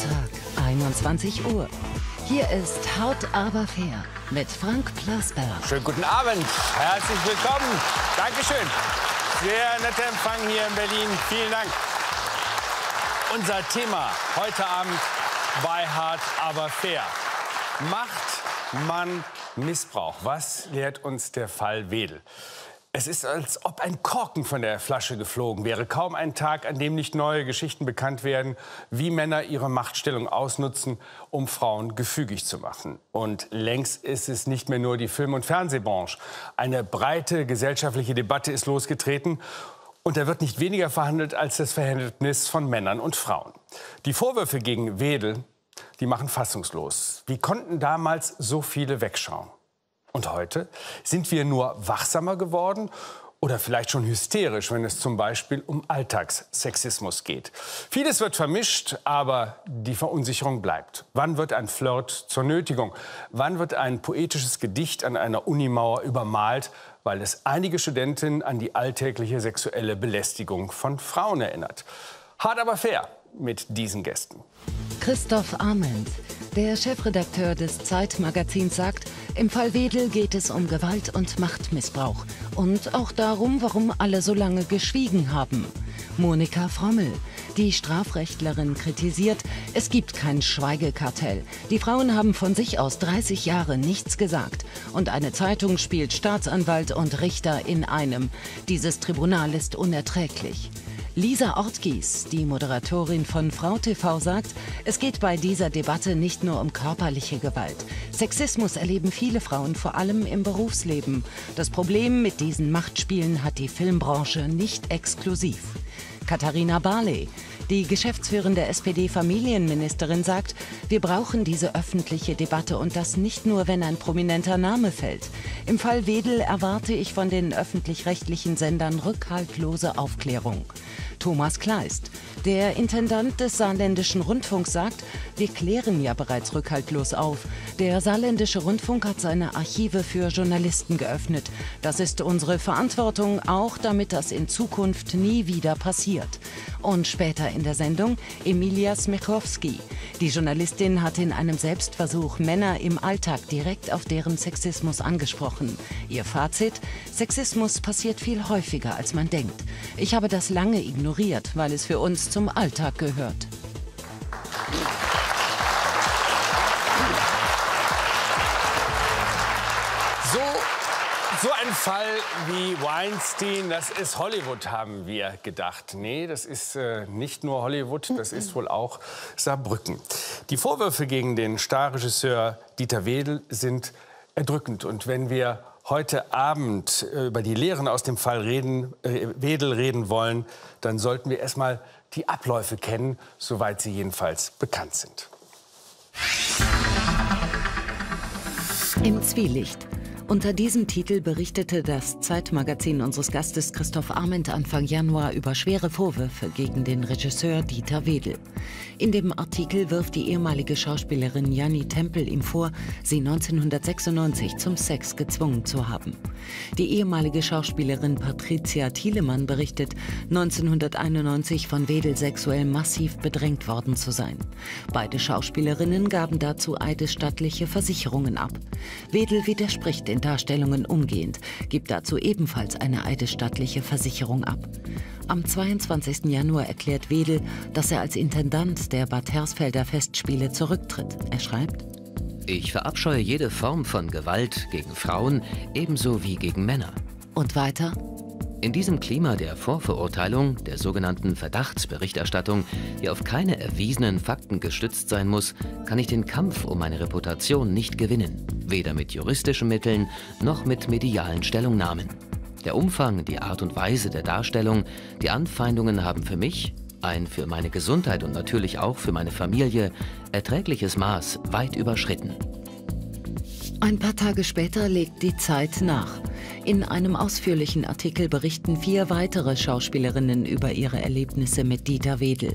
Montag, 21 Uhr. Hier ist Haut aber fair mit Frank Plasberg. Schönen guten Abend, herzlich willkommen. Dankeschön. Sehr netter Empfang hier in Berlin. Vielen Dank. Unser Thema heute Abend bei Hart aber fair. Macht man Missbrauch? Was lehrt uns der Fall Wedel? Es ist, als ob ein Korken von der Flasche geflogen wäre. Kaum ein Tag, an dem nicht neue Geschichten bekannt werden, wie Männer ihre Machtstellung ausnutzen, um Frauen gefügig zu machen. Und längst ist es nicht mehr nur die Film- und Fernsehbranche. Eine breite gesellschaftliche Debatte ist losgetreten. Und da wird nicht weniger verhandelt als das Verhältnis von Männern und Frauen. Die Vorwürfe gegen Wedel, die machen fassungslos. Wie konnten damals so viele wegschauen? Und heute sind wir nur wachsamer geworden oder vielleicht schon hysterisch, wenn es zum Beispiel um Alltagssexismus geht. Vieles wird vermischt, aber die Verunsicherung bleibt. Wann wird ein Flirt zur Nötigung? Wann wird ein poetisches Gedicht an einer Unimauer übermalt, weil es einige Studentinnen an die alltägliche sexuelle Belästigung von Frauen erinnert? Hart aber fair mit diesen Gästen. Christoph Arment, der Chefredakteur des Zeitmagazins, sagt, im Fall Wedel geht es um Gewalt und Machtmissbrauch und auch darum, warum alle so lange geschwiegen haben. Monika Frommel, die Strafrechtlerin, kritisiert, es gibt kein Schweigekartell. Die Frauen haben von sich aus 30 Jahre nichts gesagt. Und eine Zeitung spielt Staatsanwalt und Richter in einem. Dieses Tribunal ist unerträglich. Lisa Ortgies, die Moderatorin von Frau TV, sagt, es geht bei dieser Debatte nicht nur um körperliche Gewalt. Sexismus erleben viele Frauen vor allem im Berufsleben. Das Problem mit diesen Machtspielen hat die Filmbranche nicht exklusiv. Katharina Barley, die geschäftsführende SPD-Familienministerin, sagt, wir brauchen diese öffentliche Debatte und das nicht nur, wenn ein prominenter Name fällt. Im Fall Wedel erwarte ich von den öffentlich-rechtlichen Sendern rückhaltlose Aufklärung. Thomas Kleist. Der Intendant des Saarländischen Rundfunks sagt, wir klären ja bereits rückhaltlos auf. Der Saarländische Rundfunk hat seine Archive für Journalisten geöffnet. Das ist unsere Verantwortung, auch damit das in Zukunft nie wieder passiert. Und später in der Sendung Emilia Smechowski. Die Journalistin hat in einem Selbstversuch Männer im Alltag direkt auf deren Sexismus angesprochen. Ihr Fazit, Sexismus passiert viel häufiger, als man denkt. Ich habe das lange ignoriert, weil es für uns zum Alltag gehört. So, so ein Fall wie Weinstein, das ist Hollywood, haben wir gedacht. Nee, das ist äh, nicht nur Hollywood, das ist wohl auch Saarbrücken. Die Vorwürfe gegen den Starregisseur Dieter Wedel sind erdrückend. Und wenn wir heute Abend äh, über die Lehren aus dem Fall reden, äh, Wedel reden wollen, dann sollten wir erstmal die Abläufe kennen, soweit sie jedenfalls bekannt sind. Im Zwielicht. Unter diesem Titel berichtete das Zeitmagazin unseres Gastes Christoph Arment Anfang Januar über schwere Vorwürfe gegen den Regisseur Dieter Wedel. In dem Artikel wirft die ehemalige Schauspielerin Janni Tempel ihm vor, sie 1996 zum Sex gezwungen zu haben. Die ehemalige Schauspielerin Patricia Thielemann berichtet, 1991 von Wedel sexuell massiv bedrängt worden zu sein. Beide Schauspielerinnen gaben dazu eidesstattliche Versicherungen ab. Wedel widerspricht den Darstellungen umgehend, gibt dazu ebenfalls eine eidesstattliche Versicherung ab. Am 22. Januar erklärt Wedel, dass er als Intendant der Bad Hersfelder Festspiele zurücktritt. Er schreibt, ich verabscheue jede Form von Gewalt gegen Frauen ebenso wie gegen Männer. Und weiter? In diesem Klima der Vorverurteilung, der sogenannten Verdachtsberichterstattung, die auf keine erwiesenen Fakten gestützt sein muss, kann ich den Kampf um meine Reputation nicht gewinnen. Weder mit juristischen Mitteln noch mit medialen Stellungnahmen. Der Umfang, die Art und Weise der Darstellung, die Anfeindungen haben für mich ein für meine Gesundheit und natürlich auch für meine Familie erträgliches Maß weit überschritten. Ein paar Tage später legt die Zeit nach. In einem ausführlichen Artikel berichten vier weitere Schauspielerinnen über ihre Erlebnisse mit Dieter Wedel.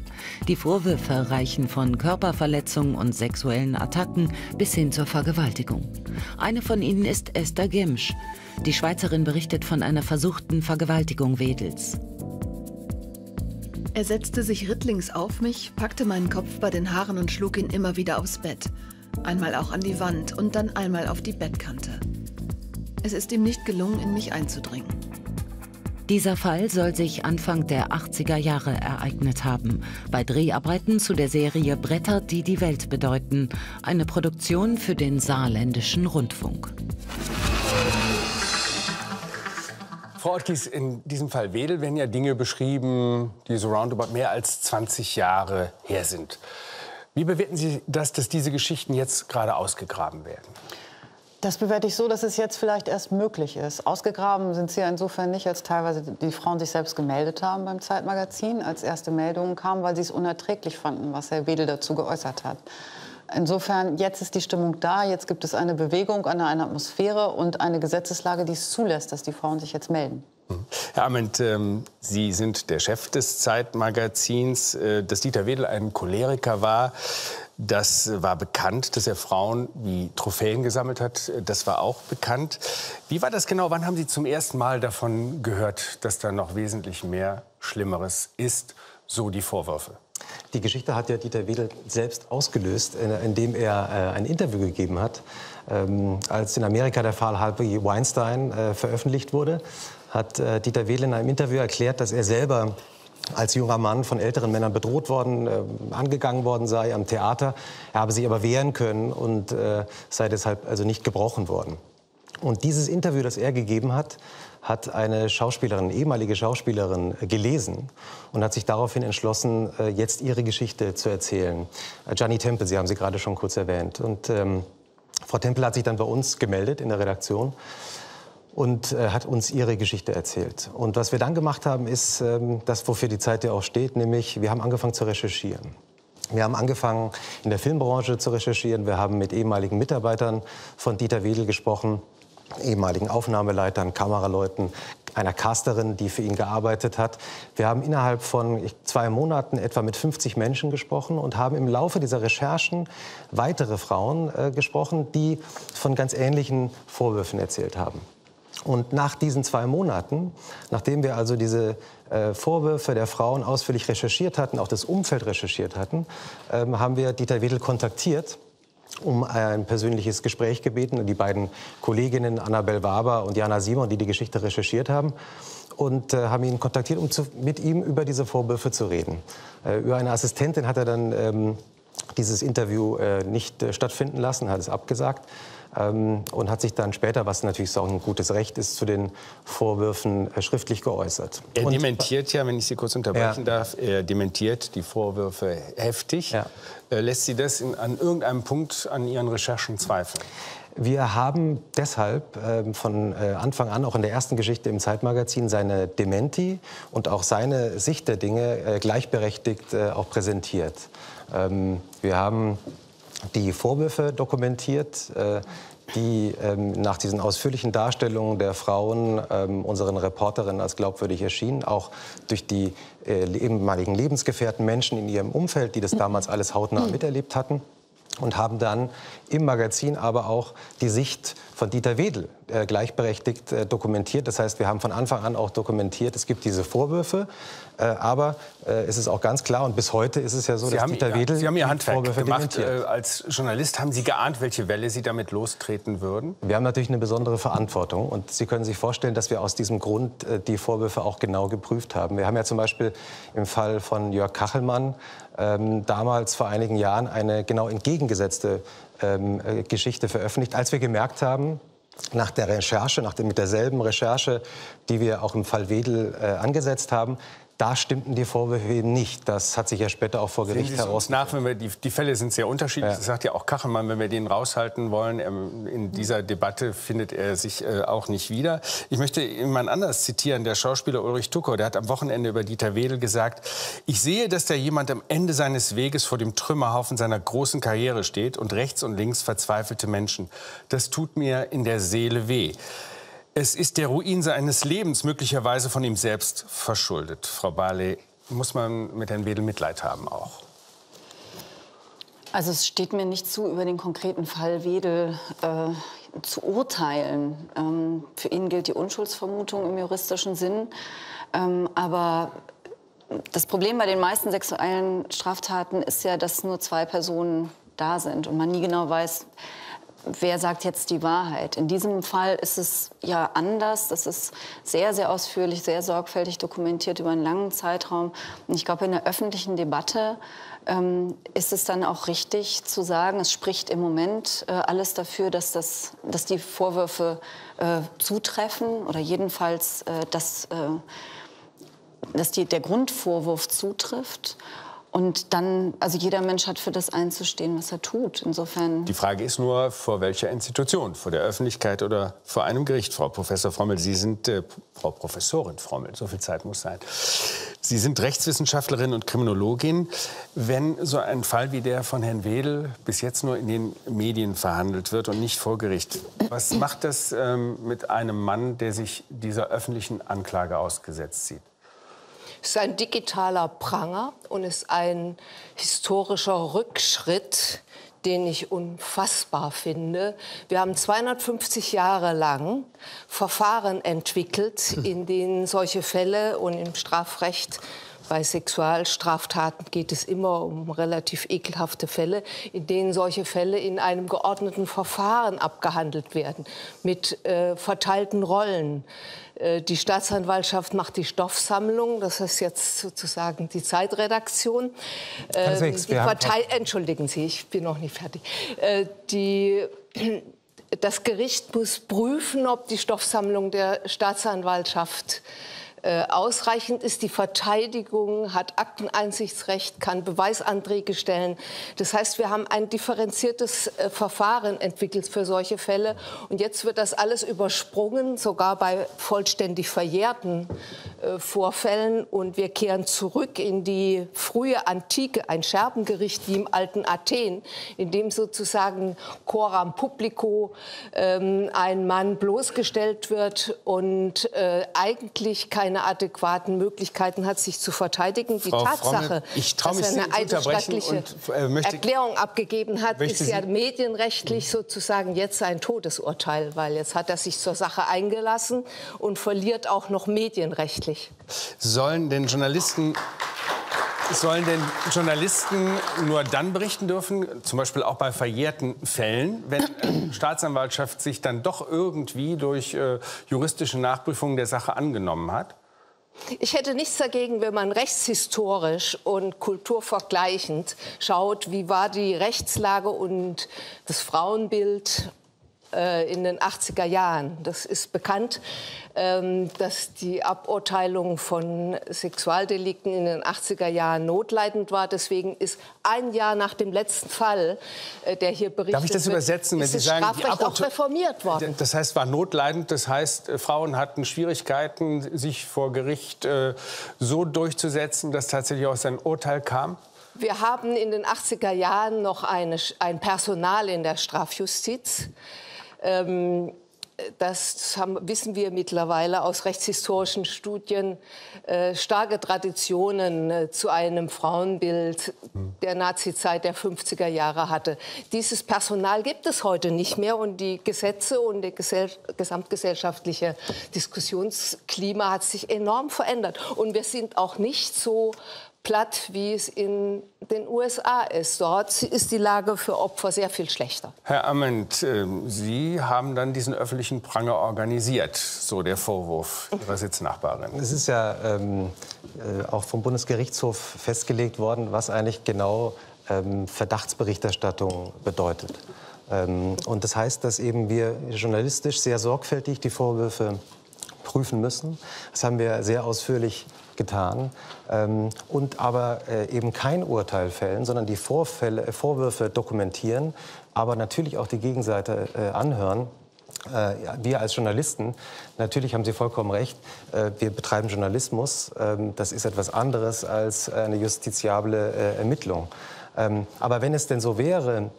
Die Vorwürfe reichen von Körperverletzung und sexuellen Attacken bis hin zur Vergewaltigung. Eine von ihnen ist Esther Gemsch. Die Schweizerin berichtet von einer versuchten Vergewaltigung Wedels. Er setzte sich rittlings auf mich, packte meinen Kopf bei den Haaren und schlug ihn immer wieder aufs Bett. Einmal auch an die Wand und dann einmal auf die Bettkante. Es ist ihm nicht gelungen, in mich einzudringen. Dieser Fall soll sich Anfang der 80er Jahre ereignet haben, bei Dreharbeiten zu der Serie Bretter, die die Welt bedeuten, eine Produktion für den saarländischen Rundfunk. Frau Ottkies, in diesem Fall Wedel werden ja Dinge beschrieben, die so roundabout mehr als 20 Jahre her sind. Wie bewerten Sie das, dass diese Geschichten jetzt gerade ausgegraben werden? Das bewerte ich so, dass es jetzt vielleicht erst möglich ist. Ausgegraben sind sie ja insofern nicht, als teilweise die Frauen sich selbst gemeldet haben beim Zeitmagazin, als erste Meldungen kamen, weil sie es unerträglich fanden, was Herr Wedel dazu geäußert hat. Insofern, jetzt ist die Stimmung da, jetzt gibt es eine Bewegung, eine, eine Atmosphäre und eine Gesetzeslage, die es zulässt, dass die Frauen sich jetzt melden. Herr Ament, ähm, Sie sind der Chef des Zeitmagazins. Äh, dass Dieter Wedel ein Choleriker war, das war bekannt. Dass er Frauen wie Trophäen gesammelt hat, das war auch bekannt. Wie war das genau? Wann haben Sie zum ersten Mal davon gehört, dass da noch wesentlich mehr Schlimmeres ist? So die Vorwürfe. Die Geschichte hat ja Dieter Wedel selbst ausgelöst, indem er äh, ein Interview gegeben hat. Ähm, als in Amerika der Fall Harvey Weinstein äh, veröffentlicht wurde, hat äh, Dieter Wedel in einem Interview erklärt, dass er selber als junger Mann von älteren Männern bedroht worden, äh, angegangen worden sei am Theater. Er habe sich aber wehren können und äh, sei deshalb also nicht gebrochen worden. Und dieses Interview, das er gegeben hat, hat eine Schauspielerin, ehemalige Schauspielerin, äh, gelesen und hat sich daraufhin entschlossen, äh, jetzt ihre Geschichte zu erzählen. Äh, Gianni Temple, Sie haben sie gerade schon kurz erwähnt. Und ähm, Frau Temple hat sich dann bei uns gemeldet in der Redaktion und äh, hat uns ihre Geschichte erzählt. Und was wir dann gemacht haben, ist ähm, das, wofür die Zeit ja auch steht, nämlich wir haben angefangen zu recherchieren. Wir haben angefangen, in der Filmbranche zu recherchieren. Wir haben mit ehemaligen Mitarbeitern von Dieter Wedel gesprochen ehemaligen Aufnahmeleitern, Kameraleuten, einer Casterin, die für ihn gearbeitet hat. Wir haben innerhalb von zwei Monaten etwa mit 50 Menschen gesprochen und haben im Laufe dieser Recherchen weitere Frauen äh, gesprochen, die von ganz ähnlichen Vorwürfen erzählt haben. Und nach diesen zwei Monaten, nachdem wir also diese äh, Vorwürfe der Frauen ausführlich recherchiert hatten, auch das Umfeld recherchiert hatten, ähm, haben wir Dieter Wedel kontaktiert um ein persönliches Gespräch gebeten. Und die beiden Kolleginnen Annabel Waber und Jana Simon, die die Geschichte recherchiert haben, und äh, haben ihn kontaktiert, um zu, mit ihm über diese Vorwürfe zu reden. Äh, über eine Assistentin hat er dann ähm, dieses Interview äh, nicht äh, stattfinden lassen, hat es abgesagt und hat sich dann später, was natürlich auch ein gutes Recht ist, zu den Vorwürfen äh, schriftlich geäußert. Er dementiert ja, wenn ich Sie kurz unterbrechen ja. darf, er dementiert die Vorwürfe heftig. Ja. Äh, lässt Sie das in, an irgendeinem Punkt an Ihren Recherchen zweifeln? Wir haben deshalb äh, von äh, Anfang an, auch in der ersten Geschichte im Zeitmagazin, seine Dementi und auch seine Sicht der Dinge äh, gleichberechtigt äh, auch präsentiert. Ähm, wir haben die Vorwürfe dokumentiert, äh, die ähm, nach diesen ausführlichen Darstellungen der Frauen ähm, unseren Reporterinnen als glaubwürdig erschienen, auch durch die äh, ehemaligen Lebensgefährten, Menschen in ihrem Umfeld, die das damals alles hautnah miterlebt hatten und haben dann im Magazin aber auch die Sicht von Dieter Wedel äh, gleichberechtigt äh, dokumentiert. Das heißt, wir haben von Anfang an auch dokumentiert, es gibt diese Vorwürfe, äh, aber äh, es ist auch ganz klar und bis heute ist es ja so, Sie dass haben, Dieter Wedel Sie haben Ihr Handwerk Vorwürfe gemacht. Äh, als Journalist haben Sie geahnt, welche Welle Sie damit lostreten würden? Wir haben natürlich eine besondere Verantwortung und Sie können sich vorstellen, dass wir aus diesem Grund äh, die Vorwürfe auch genau geprüft haben. Wir haben ja zum Beispiel im Fall von Jörg Kachelmann ähm, damals vor einigen Jahren eine genau entgegengesetzte ähm, äh, Geschichte veröffentlicht, als wir gemerkt haben, nach der Recherche, nach dem, mit derselben Recherche, die wir auch im Fall Wedel äh, angesetzt haben, da stimmten die Vorwürfe eben nicht. Das hat sich ja später auch vor Gericht heraus. nach, wenn wir die, die Fälle sind sehr unterschiedlich. Ja. Das sagt ja auch Kachelmann, wenn wir den raushalten wollen. Ähm, in dieser Debatte findet er sich äh, auch nicht wieder. Ich möchte jemand anders zitieren. Der Schauspieler Ulrich Tucker, der hat am Wochenende über Dieter Wedel gesagt: Ich sehe, dass da jemand am Ende seines Weges vor dem Trümmerhaufen seiner großen Karriere steht und rechts und links verzweifelte Menschen. Das tut mir in der Seele weh. Es ist der Ruin seines Lebens möglicherweise von ihm selbst verschuldet. Frau Barley, muss man mit Herrn Wedel Mitleid haben auch? Also es steht mir nicht zu, über den konkreten Fall Wedel äh, zu urteilen. Ähm, für ihn gilt die Unschuldsvermutung im juristischen Sinn. Ähm, aber das Problem bei den meisten sexuellen Straftaten ist ja, dass nur zwei Personen da sind und man nie genau weiß, wer sagt jetzt die Wahrheit. In diesem Fall ist es ja anders. Das ist sehr, sehr ausführlich, sehr sorgfältig dokumentiert über einen langen Zeitraum. Und ich glaube, in der öffentlichen Debatte ähm, ist es dann auch richtig zu sagen, es spricht im Moment äh, alles dafür, dass, das, dass die Vorwürfe äh, zutreffen oder jedenfalls, äh, dass, äh, dass die, der Grundvorwurf zutrifft. Und dann, also jeder Mensch hat für das einzustehen, was er tut. Insofern. Die Frage ist nur, vor welcher Institution? Vor der Öffentlichkeit oder vor einem Gericht, Frau Professor Frommel? Sie sind, äh, Frau Professorin Frommel, so viel Zeit muss sein. Sie sind Rechtswissenschaftlerin und Kriminologin. Wenn so ein Fall wie der von Herrn Wedel bis jetzt nur in den Medien verhandelt wird und nicht vor Gericht, was macht das ähm, mit einem Mann, der sich dieser öffentlichen Anklage ausgesetzt sieht? Es ist ein digitaler Pranger und ist ein historischer Rückschritt, den ich unfassbar finde. Wir haben 250 Jahre lang Verfahren entwickelt, in denen solche Fälle und im Strafrecht bei Sexualstraftaten geht es immer um relativ ekelhafte Fälle, in denen solche Fälle in einem geordneten Verfahren abgehandelt werden, mit äh, verteilten Rollen. Äh, die Staatsanwaltschaft macht die Stoffsammlung, das ist jetzt sozusagen die Zeitredaktion. Ähm, die Partei, entschuldigen Sie, ich bin noch nicht fertig. Äh, die, das Gericht muss prüfen, ob die Stoffsammlung der Staatsanwaltschaft äh, ausreichend ist. Die Verteidigung hat Akteneinsichtsrecht, kann Beweisanträge stellen. Das heißt, wir haben ein differenziertes äh, Verfahren entwickelt für solche Fälle. Und jetzt wird das alles übersprungen, sogar bei vollständig verjährten äh, Vorfällen. Und wir kehren zurück in die frühe Antike, ein Scherbengericht wie im alten Athen, in dem sozusagen coram publico ähm, ein Mann bloßgestellt wird und äh, eigentlich keine keine adäquaten Möglichkeiten hat, sich zu verteidigen. Die Frau Tatsache, Frommel, ich dass er eine eidesstattliche äh, Erklärung abgegeben hat, ist Sie ja medienrechtlich sozusagen jetzt ein Todesurteil, weil jetzt hat er sich zur Sache eingelassen und verliert auch noch medienrechtlich. Sollen denn Journalisten Sollen denn Journalisten nur dann berichten dürfen, zum Beispiel auch bei verjährten Fällen, wenn die Staatsanwaltschaft sich dann doch irgendwie durch äh, juristische Nachprüfungen der Sache angenommen hat? Ich hätte nichts dagegen, wenn man rechtshistorisch und kulturvergleichend schaut, wie war die Rechtslage und das Frauenbild in den 80er Jahren. Das ist bekannt, ähm, dass die Aburteilung von Sexualdelikten in den 80er Jahren notleidend war. Deswegen ist ein Jahr nach dem letzten Fall, äh, der hier berichtet Darf ich das übersetzen, wenn Sie sagen, Strafrecht auch reformiert worden? Das heißt, war notleidend. Das heißt, äh, Frauen hatten Schwierigkeiten, sich vor Gericht so durchzusetzen, dass tatsächlich auch sein Urteil kam? Wir haben in den 80er Jahren noch eine, ein Personal in der Strafjustiz, ähm, das haben, wissen wir mittlerweile aus rechtshistorischen Studien, äh, starke Traditionen äh, zu einem Frauenbild der Nazizeit der 50er Jahre hatte. Dieses Personal gibt es heute nicht mehr und die Gesetze und der gesell gesamtgesellschaftliche Diskussionsklima hat sich enorm verändert. Und wir sind auch nicht so platt, wie es in den USA ist. Dort ist die Lage für Opfer sehr viel schlechter. Herr Amend, ähm, Sie haben dann diesen öffentlichen Pranger organisiert, so der Vorwurf Ihrer Sitznachbarin. Es ist ja ähm, äh, auch vom Bundesgerichtshof festgelegt worden, was eigentlich genau ähm, Verdachtsberichterstattung bedeutet. Ähm, und das heißt, dass eben wir journalistisch sehr sorgfältig die Vorwürfe prüfen müssen. Das haben wir sehr ausführlich getan ähm, und aber äh, eben kein Urteil fällen, sondern die Vorfälle, äh, Vorwürfe dokumentieren, aber natürlich auch die Gegenseite äh, anhören. Äh, wir als Journalisten, natürlich haben Sie vollkommen recht, äh, wir betreiben Journalismus. Ähm, das ist etwas anderes als eine justiziable Ermittlung. Ähm, aber wenn es denn so wäre,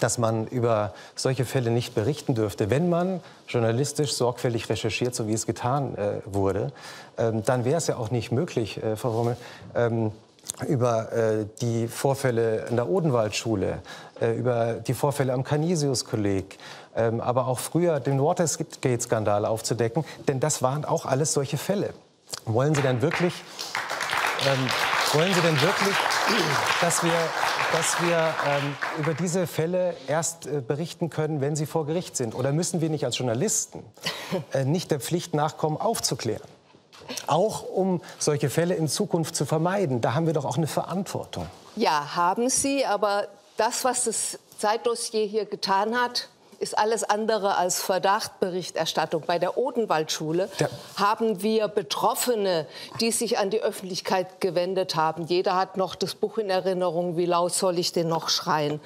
dass man über solche Fälle nicht berichten dürfte. Wenn man journalistisch sorgfältig recherchiert, so wie es getan äh, wurde, ähm, dann wäre es ja auch nicht möglich, äh, Frau Rommel, ähm, über äh, die Vorfälle in der Odenwaldschule, äh, über die Vorfälle am Canisius-Kolleg, ähm, aber auch früher den Watergate-Skandal aufzudecken. Denn das waren auch alles solche Fälle. Wollen Sie denn wirklich Ähm, wollen Sie denn wirklich, dass wir, dass wir ähm, über diese Fälle erst äh, berichten können, wenn sie vor Gericht sind? Oder müssen wir nicht als Journalisten äh, nicht der Pflicht nachkommen, aufzuklären? Auch um solche Fälle in Zukunft zu vermeiden. Da haben wir doch auch eine Verantwortung. Ja, haben Sie, aber das, was das Zeitdossier hier getan hat, ist alles andere als Verdachtberichterstattung. Bei der Odenwaldschule ja. haben wir Betroffene, die sich an die Öffentlichkeit gewendet haben. Jeder hat noch das Buch in Erinnerung, wie laut soll ich denn noch schreien.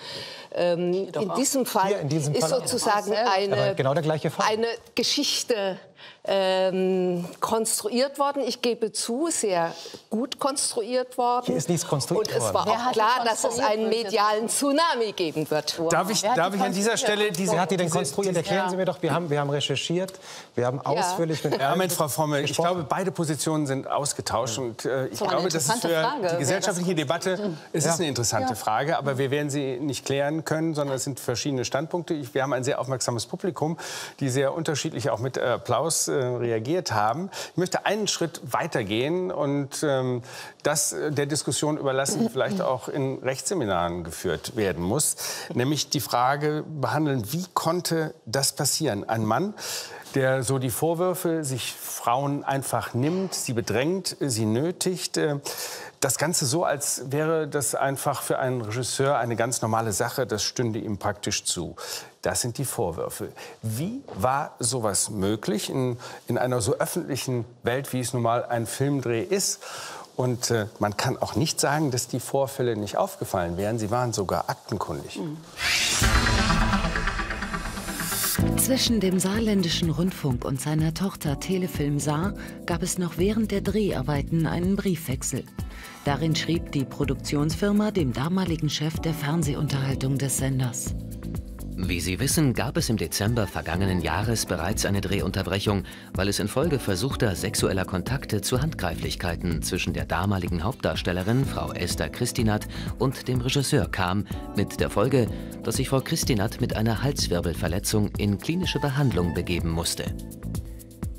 Ähm, in, diesem Fall in diesem ist Fall sozusagen eine, genau eine Geschichte ähm, konstruiert worden. Ich gebe zu, sehr gut konstruiert worden. Hier ist nichts konstruiert worden. Und es war Wer auch klar, dass es einen medialen Tsunami geben wird. Darf ich, darf ich an dieser Stelle diese... Wer hat die denn konstruiert? Erklären Sie mir doch. Wir haben, wir haben recherchiert, wir haben ausführlich mit... Ja, Moment, Frau Fromme, ich glaube, beide Positionen sind ausgetauscht. Und äh, ich so glaube, das ist für Frage. die gesellschaftliche Debatte es ist eine interessante ja. Frage. Aber wir werden sie nicht klären können, sondern es sind verschiedene Standpunkte. wir haben ein sehr aufmerksames Publikum, die sehr unterschiedlich auch mit Applaus äh, reagiert haben. Ich möchte einen Schritt weitergehen und ähm, das äh, der Diskussion überlassen, die vielleicht auch in Rechtsseminaren geführt werden muss, nämlich die Frage behandeln, wie konnte das passieren? Ein Mann, der so die Vorwürfe sich Frauen einfach nimmt, sie bedrängt, sie nötigt. Äh, das Ganze so, als wäre das einfach für einen Regisseur eine ganz normale Sache, das stünde ihm praktisch zu. Das sind die Vorwürfe. Wie war sowas möglich in, in einer so öffentlichen Welt, wie es nun mal ein Filmdreh ist? Und äh, man kann auch nicht sagen, dass die Vorfälle nicht aufgefallen wären. Sie waren sogar aktenkundig. Mhm. Zwischen dem saarländischen Rundfunk und seiner Tochter Telefilm Saar gab es noch während der Dreharbeiten einen Briefwechsel. Darin schrieb die Produktionsfirma dem damaligen Chef der Fernsehunterhaltung des Senders. Wie Sie wissen, gab es im Dezember vergangenen Jahres bereits eine Drehunterbrechung, weil es infolge versuchter sexueller Kontakte zu Handgreiflichkeiten zwischen der damaligen Hauptdarstellerin, Frau Esther Christinat, und dem Regisseur kam, mit der Folge, dass sich Frau Christinat mit einer Halswirbelverletzung in klinische Behandlung begeben musste.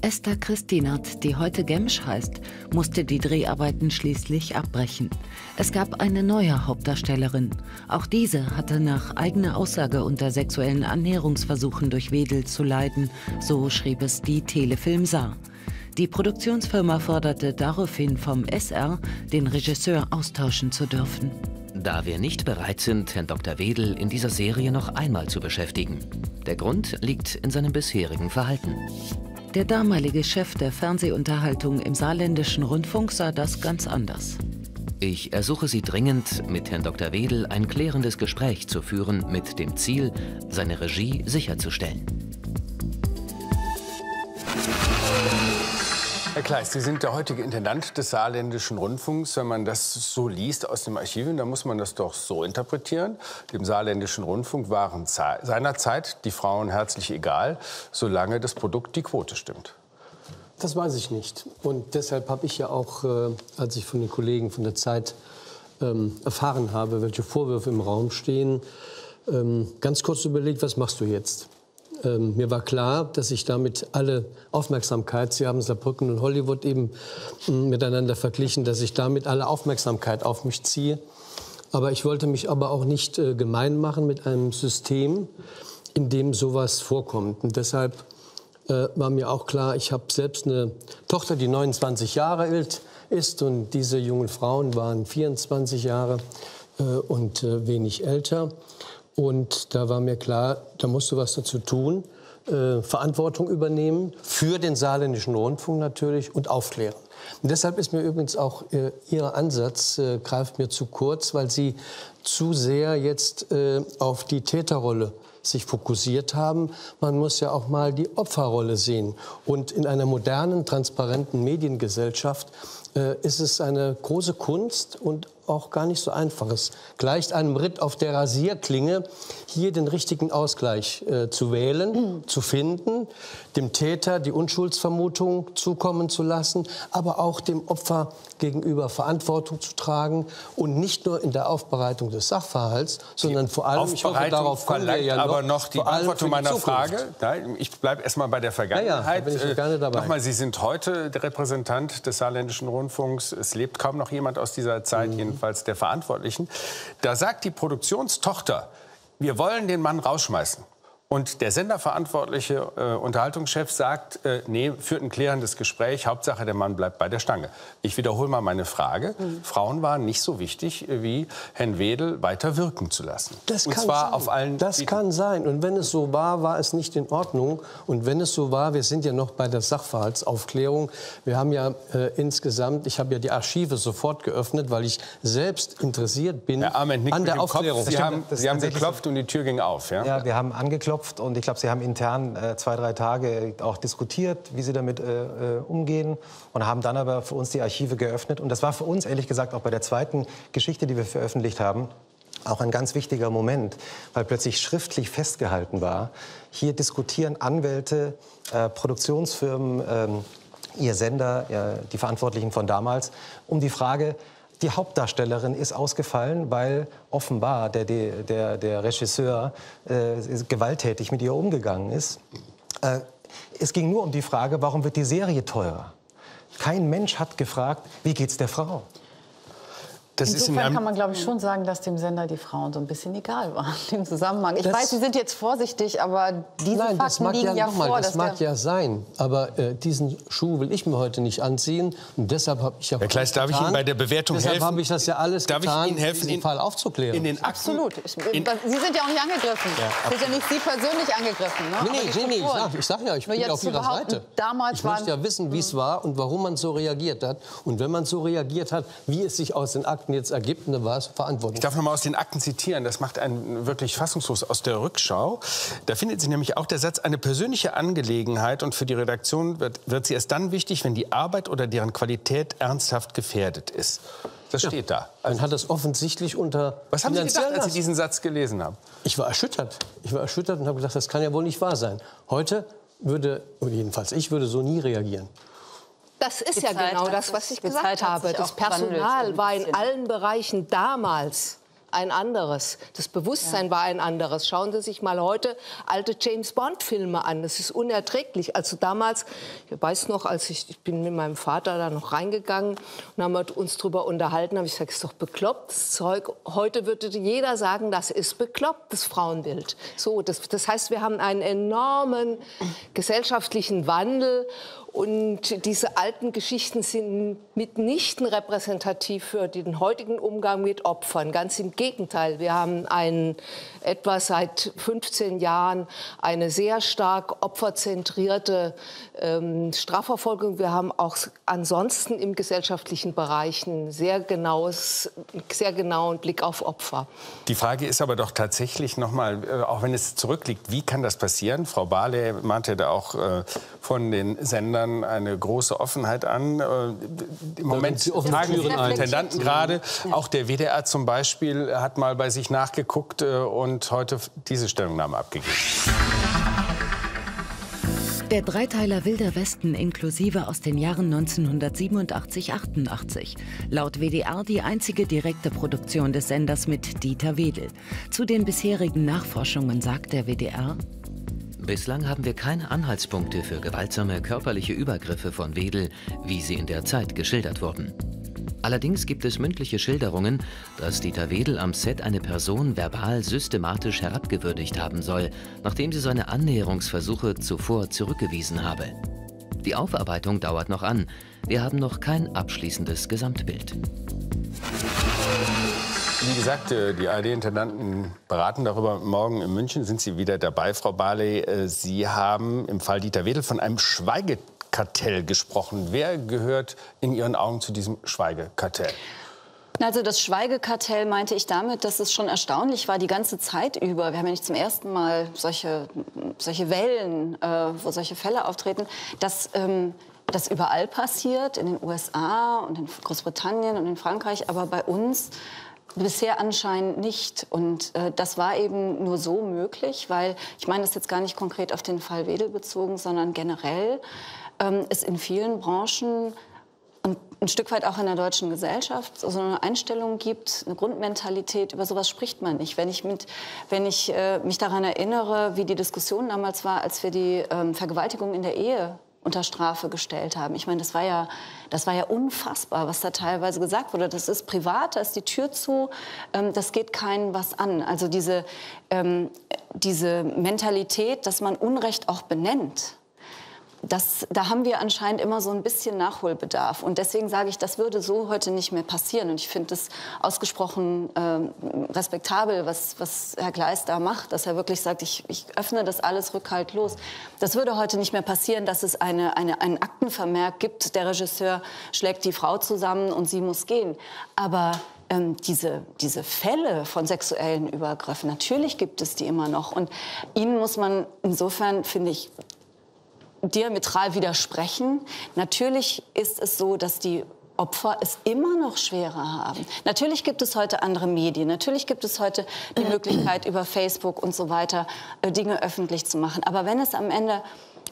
Esther Christinat, die heute Gemsch heißt, musste die Dreharbeiten schließlich abbrechen. Es gab eine neue Hauptdarstellerin. Auch diese hatte nach eigener Aussage unter sexuellen Annäherungsversuchen durch Wedel zu leiden, so schrieb es die Telefilm Saar. Die Produktionsfirma forderte daraufhin vom SR, den Regisseur austauschen zu dürfen. Da wir nicht bereit sind, Herrn Dr. Wedel in dieser Serie noch einmal zu beschäftigen. Der Grund liegt in seinem bisherigen Verhalten. Der damalige Chef der Fernsehunterhaltung im saarländischen Rundfunk sah das ganz anders. Ich ersuche Sie dringend, mit Herrn Dr. Wedel ein klärendes Gespräch zu führen, mit dem Ziel, seine Regie sicherzustellen. Herr Kleist, Sie sind der heutige Intendant des Saarländischen Rundfunks. Wenn man das so liest aus dem Archiv, dann muss man das doch so interpretieren. Dem Saarländischen Rundfunk waren seinerzeit die Frauen herzlich egal, solange das Produkt die Quote stimmt. Das weiß ich nicht. Und deshalb habe ich ja auch, äh, als ich von den Kollegen von der Zeit ähm, erfahren habe, welche Vorwürfe im Raum stehen, ähm, ganz kurz überlegt, was machst du jetzt? Ähm, mir war klar, dass ich damit alle Aufmerksamkeit, Sie haben Saarbrücken und Hollywood eben mm, miteinander verglichen, dass ich damit alle Aufmerksamkeit auf mich ziehe. Aber ich wollte mich aber auch nicht äh, gemein machen mit einem System, in dem sowas vorkommt. Und deshalb äh, war mir auch klar, ich habe selbst eine Tochter, die 29 Jahre alt ist und diese jungen Frauen waren 24 Jahre äh, und äh, wenig älter. Und da war mir klar, da musst du was dazu tun, äh, Verantwortung übernehmen, für den saarländischen Rundfunk natürlich und aufklären. Und deshalb ist mir übrigens auch äh, Ihr Ansatz, äh, greift mir zu kurz, weil Sie zu sehr jetzt äh, auf die Täterrolle sich fokussiert haben. Man muss ja auch mal die Opferrolle sehen. Und in einer modernen, transparenten Mediengesellschaft äh, ist es eine große Kunst und auch gar nicht so einfach. Es gleicht einem Ritt auf der Rasierklinge, hier den richtigen Ausgleich äh, zu wählen, mhm. zu finden, dem Täter die Unschuldsvermutung zukommen zu lassen, aber auch dem Opfer gegenüber Verantwortung zu tragen und nicht nur in der Aufbereitung des Sachverhalts, sondern vor allem, ich hoffe, darauf kommen wir ja noch, aber noch die Beantwortung meiner Frage. Ich bleibe erst mal bei der Vergangenheit. Ja, ja, ich gerne dabei. Nochmal, Sie sind heute der Repräsentant des Saarländischen Rundfunks. Es lebt kaum noch jemand aus dieser Zeit, mhm. jedenfalls der Verantwortlichen. Da sagt die Produktionstochter, wir wollen den Mann rausschmeißen. Und der senderverantwortliche äh, Unterhaltungschef sagt, äh, nee, führt ein klärendes Gespräch, Hauptsache der Mann bleibt bei der Stange. Ich wiederhole mal meine Frage. Mhm. Frauen waren nicht so wichtig, äh, wie Herrn Wedel weiter wirken zu lassen. Das Und kann zwar sein. auf allen Das Gebieten. kann sein. Und wenn es so war, war es nicht in Ordnung. Und wenn es so war, wir sind ja noch bei der Sachverhaltsaufklärung. Wir haben ja äh, insgesamt, ich habe ja die Archive sofort geöffnet, weil ich selbst interessiert bin Herr Arment, an der Aufklärung. Sie haben, Sie haben geklopft und die Tür ging auf. Ja, ja wir haben angeklopft angeklopft und ich glaube, Sie haben intern äh, zwei, drei Tage auch diskutiert, wie Sie damit äh, äh, umgehen und haben dann aber für uns die Archive geöffnet. Und das war für uns ehrlich gesagt auch bei der zweiten Geschichte, die wir veröffentlicht haben, auch ein ganz wichtiger Moment, weil plötzlich schriftlich festgehalten war, hier diskutieren Anwälte, äh, Produktionsfirmen, ähm, ihr Sender, ja, die Verantwortlichen von damals, um die Frage, die Hauptdarstellerin ist ausgefallen, weil offenbar der, der, der Regisseur äh, gewalttätig mit ihr umgegangen ist. Äh, es ging nur um die Frage, warum wird die Serie teurer? Kein Mensch hat gefragt, wie geht's der Frau? Das Insofern in kann man, glaube ich, schon sagen, dass dem Sender die Frauen so ein bisschen egal waren im Zusammenhang. Ich das weiß, Sie sind jetzt vorsichtig, aber diese Nein, Fakten liegen ja, ja vor. Mal, das mag ja sein, aber äh, diesen Schuh will ich mir heute nicht anziehen und deshalb habe ich ja Herr Kleist, darf ich Ihnen bei der Bewertung deshalb helfen? habe ich das ja alles darf getan, ich Ihnen helfen, diesen Fall aufzuklären. In den Akten, Absolut. Ich, in, Sie sind ja auch nicht angegriffen. Ja, sind ja nicht Sie persönlich angegriffen. Ne? Nee, nee, nee, nee ich sage sag ja, ich Nur bin auf Ihrer Seite. Damals ich möchte ja wissen, wie es hm. war und warum man so reagiert hat. Und wenn man so reagiert hat, wie es sich aus den Akten jetzt ergibt, war es verantwortlich. Ich darf noch mal aus den Akten zitieren, das macht einen wirklich fassungslos aus der Rückschau. Da findet sich nämlich auch der Satz, eine persönliche Angelegenheit und für die Redaktion wird, wird sie erst dann wichtig, wenn die Arbeit oder deren Qualität ernsthaft gefährdet ist. Das steht ja. da. Also, Man hat das offensichtlich unter. Was haben Sie gedacht, als Sie diesen Satz gelesen haben? Ich war erschüttert. Ich war erschüttert und habe gedacht, das kann ja wohl nicht wahr sein. Heute würde, jedenfalls ich würde so nie reagieren. Das ist die ja Zeit genau das, was ich gesagt habe. Das Personal war in allen Bereichen damals ein anderes. Das Bewusstsein ja. war ein anderes. Schauen Sie sich mal heute alte James Bond Filme an. Das ist unerträglich. Also damals, ich weiß noch, als ich, ich bin mit meinem Vater da noch reingegangen und haben uns darüber unterhalten, habe ich gesagt, das ist doch beklopptes Zeug. Heute würde jeder sagen, das ist bekloppt, das Frauenbild. So, das, das heißt, wir haben einen enormen gesellschaftlichen Wandel und diese alten Geschichten sind mitnichten repräsentativ für den heutigen Umgang mit Opfern. Ganz im Gegenteil. Wir haben einen, etwa seit 15 Jahren eine sehr stark opferzentrierte ähm, Strafverfolgung. Wir haben auch ansonsten im gesellschaftlichen Bereich einen sehr, genaues, sehr genauen Blick auf Opfer. Die Frage ist aber doch tatsächlich noch mal, äh, auch wenn es zurückliegt, wie kann das passieren? Frau Barley mahnte da auch äh, von den Sendern Ländern eine große Offenheit an. Äh, Im Moment tagen die Intendanten gerade. Auch der WDR zum Beispiel hat mal bei sich nachgeguckt äh, und heute diese Stellungnahme abgegeben. Der Dreiteiler Wilder Westen inklusive aus den Jahren 1987-88. Laut WDR die einzige direkte Produktion des Senders mit Dieter Wedel. Zu den bisherigen Nachforschungen sagt der WDR, Bislang haben wir keine Anhaltspunkte für gewaltsame körperliche Übergriffe von Wedel, wie sie in der Zeit geschildert wurden. Allerdings gibt es mündliche Schilderungen, dass Dieter Wedel am Set eine Person verbal systematisch herabgewürdigt haben soll, nachdem sie seine Annäherungsversuche zuvor zurückgewiesen habe. Die Aufarbeitung dauert noch an. Wir haben noch kein abschließendes Gesamtbild. Wie gesagt, äh, die ARD-Intendanten beraten darüber. Morgen in München sind Sie wieder dabei, Frau Barley. Äh, Sie haben im Fall Dieter Wedel von einem Schweigekartell gesprochen. Wer gehört in Ihren Augen zu diesem Schweigekartell? Also das Schweigekartell meinte ich damit, dass es schon erstaunlich war, die ganze Zeit über. Wir haben ja nicht zum ersten Mal solche, solche Wellen, äh, wo solche Fälle auftreten, dass ähm, das überall passiert, in den USA und in Großbritannien und in Frankreich, aber bei uns Bisher anscheinend nicht. Und äh, das war eben nur so möglich, weil, ich meine das jetzt gar nicht konkret auf den Fall Wedel bezogen, sondern generell ähm, es in vielen Branchen und ein Stück weit auch in der deutschen Gesellschaft so eine Einstellung gibt, eine Grundmentalität, über sowas spricht man nicht. Wenn ich, mit, wenn ich äh, mich daran erinnere, wie die Diskussion damals war, als wir die ähm, Vergewaltigung in der Ehe unter Strafe gestellt haben. Ich meine, das war ja, das war ja unfassbar, was da teilweise gesagt wurde. Das ist privat, da ist die Tür zu, ähm, das geht keinen was an. Also diese, ähm, diese Mentalität, dass man Unrecht auch benennt, das, da haben wir anscheinend immer so ein bisschen Nachholbedarf. Und deswegen sage ich, das würde so heute nicht mehr passieren. Und ich finde es ausgesprochen äh, respektabel, was, was Herr Gleis da macht, dass er wirklich sagt, ich, ich öffne das alles rückhaltlos. Das würde heute nicht mehr passieren, dass es eine, eine, einen Aktenvermerk gibt, der Regisseur schlägt die Frau zusammen und sie muss gehen. Aber ähm, diese, diese Fälle von sexuellen Übergriffen, natürlich gibt es die immer noch. Und ihnen muss man insofern, finde ich, diametral widersprechen. Natürlich ist es so, dass die Opfer es immer noch schwerer haben. Natürlich gibt es heute andere Medien. Natürlich gibt es heute die Möglichkeit, über Facebook und so weiter äh, Dinge öffentlich zu machen. Aber wenn es am Ende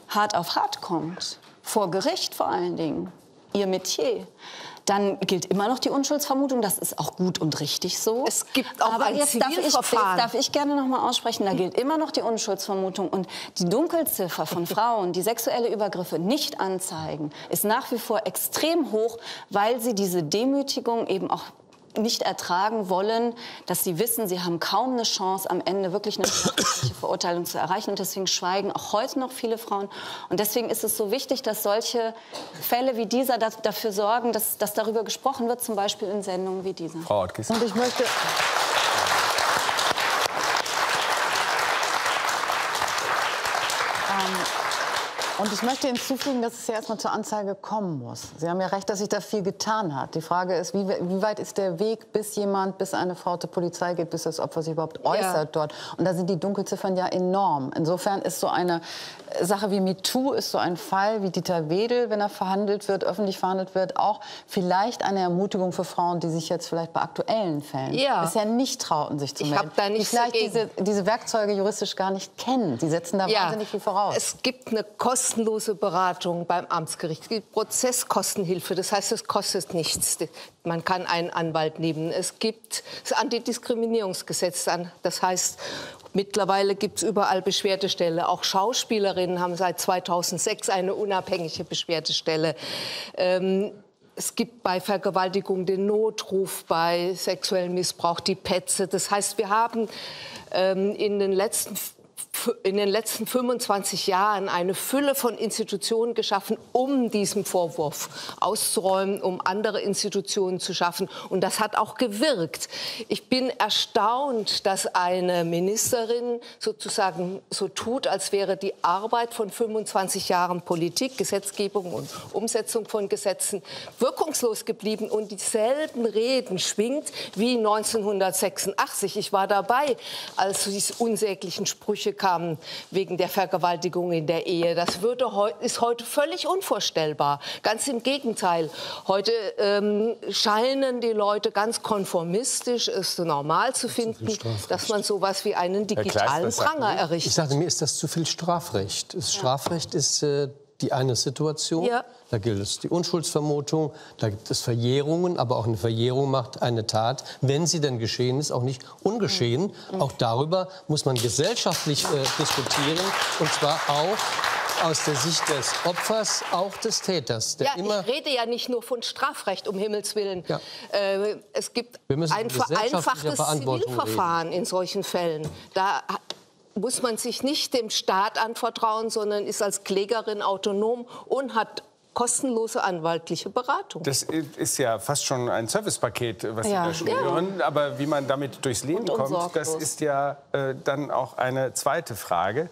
hart auf hart kommt, vor Gericht vor allen Dingen, ihr Metier, dann gilt immer noch die Unschuldsvermutung. Das ist auch gut und richtig so. Es gibt auch Aber ein jetzt darf ich, darf ich gerne noch mal aussprechen, da gilt immer noch die Unschuldsvermutung. Und die Dunkelziffer von Frauen, die sexuelle Übergriffe nicht anzeigen, ist nach wie vor extrem hoch, weil sie diese Demütigung eben auch nicht ertragen wollen, dass sie wissen, sie haben kaum eine Chance, am Ende wirklich eine Verurteilung zu erreichen. Und deswegen schweigen auch heute noch viele Frauen. Und deswegen ist es so wichtig, dass solche Fälle wie dieser da, dafür sorgen, dass, dass darüber gesprochen wird, zum Beispiel in Sendungen wie dieser. Frau Ortges. Und ich möchte. Und ich möchte hinzufügen, dass es ja erstmal zur Anzeige kommen muss. Sie haben ja recht, dass sich da viel getan hat. Die Frage ist, wie, wie weit ist der Weg, bis jemand, bis eine Frau zur Polizei geht, bis das Opfer sich überhaupt äußert dort. Und da sind die Dunkelziffern ja enorm. Insofern ist so eine Sache wie MeToo, ist so ein Fall wie Dieter Wedel, wenn er verhandelt wird, öffentlich verhandelt wird, auch vielleicht eine Ermutigung für Frauen, die sich jetzt vielleicht bei aktuellen Fällen Ja. bisher nicht trauten, sich zu melden. da die vielleicht diese, diese Werkzeuge juristisch gar nicht kennen. Die setzen da wahnsinnig viel voraus. Es gibt eine kostenlose Beratung beim Amtsgericht. Es gibt Prozesskostenhilfe, das heißt, es kostet nichts. Man kann einen Anwalt nehmen. Es gibt das Antidiskriminierungsgesetz, an- das heißt, mittlerweile gibt es überall Beschwerdestelle. Auch Schauspielerinnen haben seit 2006 eine unabhängige Beschwerdestelle. Ähm, es gibt bei Vergewaltigung den Notruf, bei sexuellem Missbrauch die Petze. Das heißt, wir haben ähm, in den letzten in den letzten 25 Jahren eine Fülle von Institutionen geschaffen, um diesen Vorwurf auszuräumen, um andere Institutionen zu schaffen. Und das hat auch gewirkt. Ich bin erstaunt, dass eine Ministerin sozusagen so tut, als wäre die Arbeit von 25 Jahren Politik, Gesetzgebung und Umsetzung von Gesetzen wirkungslos geblieben und dieselben Reden schwingt wie 1986. Ich war dabei, als diese unsäglichen Sprüche kamen wegen der Vergewaltigung in der Ehe. Das würde heu ist heute völlig unvorstellbar. Ganz im Gegenteil. Heute ähm, scheinen die Leute ganz konformistisch es normal zu finden, dass man sowas wie einen digitalen sagen Pranger Sie? Ich errichtet. sagte, mir ist das zu viel Strafrecht. Das Strafrecht ist äh, die eine Situation. Ja. Da gilt es die Unschuldsvermutung, da gibt es Verjährungen, aber auch eine Verjährung macht eine Tat, wenn sie denn geschehen ist, auch nicht ungeschehen. Mhm. Auch darüber muss man gesellschaftlich äh, diskutieren und zwar auch aus der Sicht des Opfers, auch des Täters, der Ja, immer ich rede ja nicht nur von Strafrecht, um Himmels Willen. Ja. Äh, es gibt ein vereinfachtes Zivilverfahren in solchen Fällen. Da muss man sich nicht dem Staat anvertrauen, sondern ist als Klägerin autonom und hat kostenlose anwaltliche Beratung. Das ist ja fast schon ein Servicepaket, was Ja. Sie da schnüren. Aber wie man damit durchs Leben kommt, das ist ja äh, dann auch eine zweite Frage.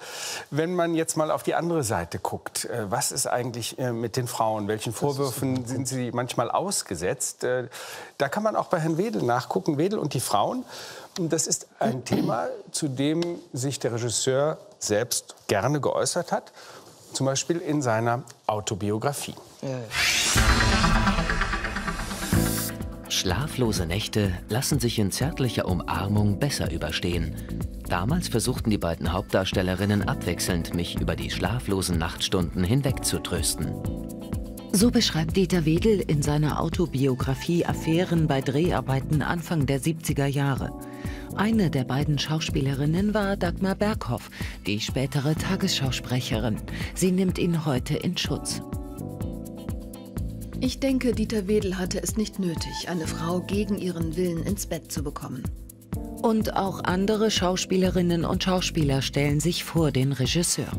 Wenn man jetzt mal auf die andere Seite guckt, äh, was ist eigentlich äh, mit den Frauen? Welchen Vorwürfen sind sie manchmal ausgesetzt? Äh, da kann man auch bei Herrn Wedel nachgucken. Wedel und die Frauen. Und das ist ein Thema, zu dem sich der Regisseur selbst gerne geäußert hat. zum Beispiel in seiner Autobiografie. Ja. Schlaflose Nächte lassen sich in zärtlicher Umarmung besser überstehen. Damals versuchten die beiden Hauptdarstellerinnen abwechselnd, mich über die schlaflosen Nachtstunden hinweg zu trösten. So beschreibt Dieter Wedel in seiner Autobiografie Affären bei Dreharbeiten Anfang der 70er Jahre. Eine der beiden Schauspielerinnen war Dagmar Berghoff, die spätere Tagesschausprecherin. Sie nimmt ihn heute in Schutz. Ich denke, Dieter Wedel hatte es nicht nötig, eine Frau gegen ihren Willen ins Bett zu bekommen. Und auch andere Schauspielerinnen und Schauspieler stellen sich vor den Regisseur.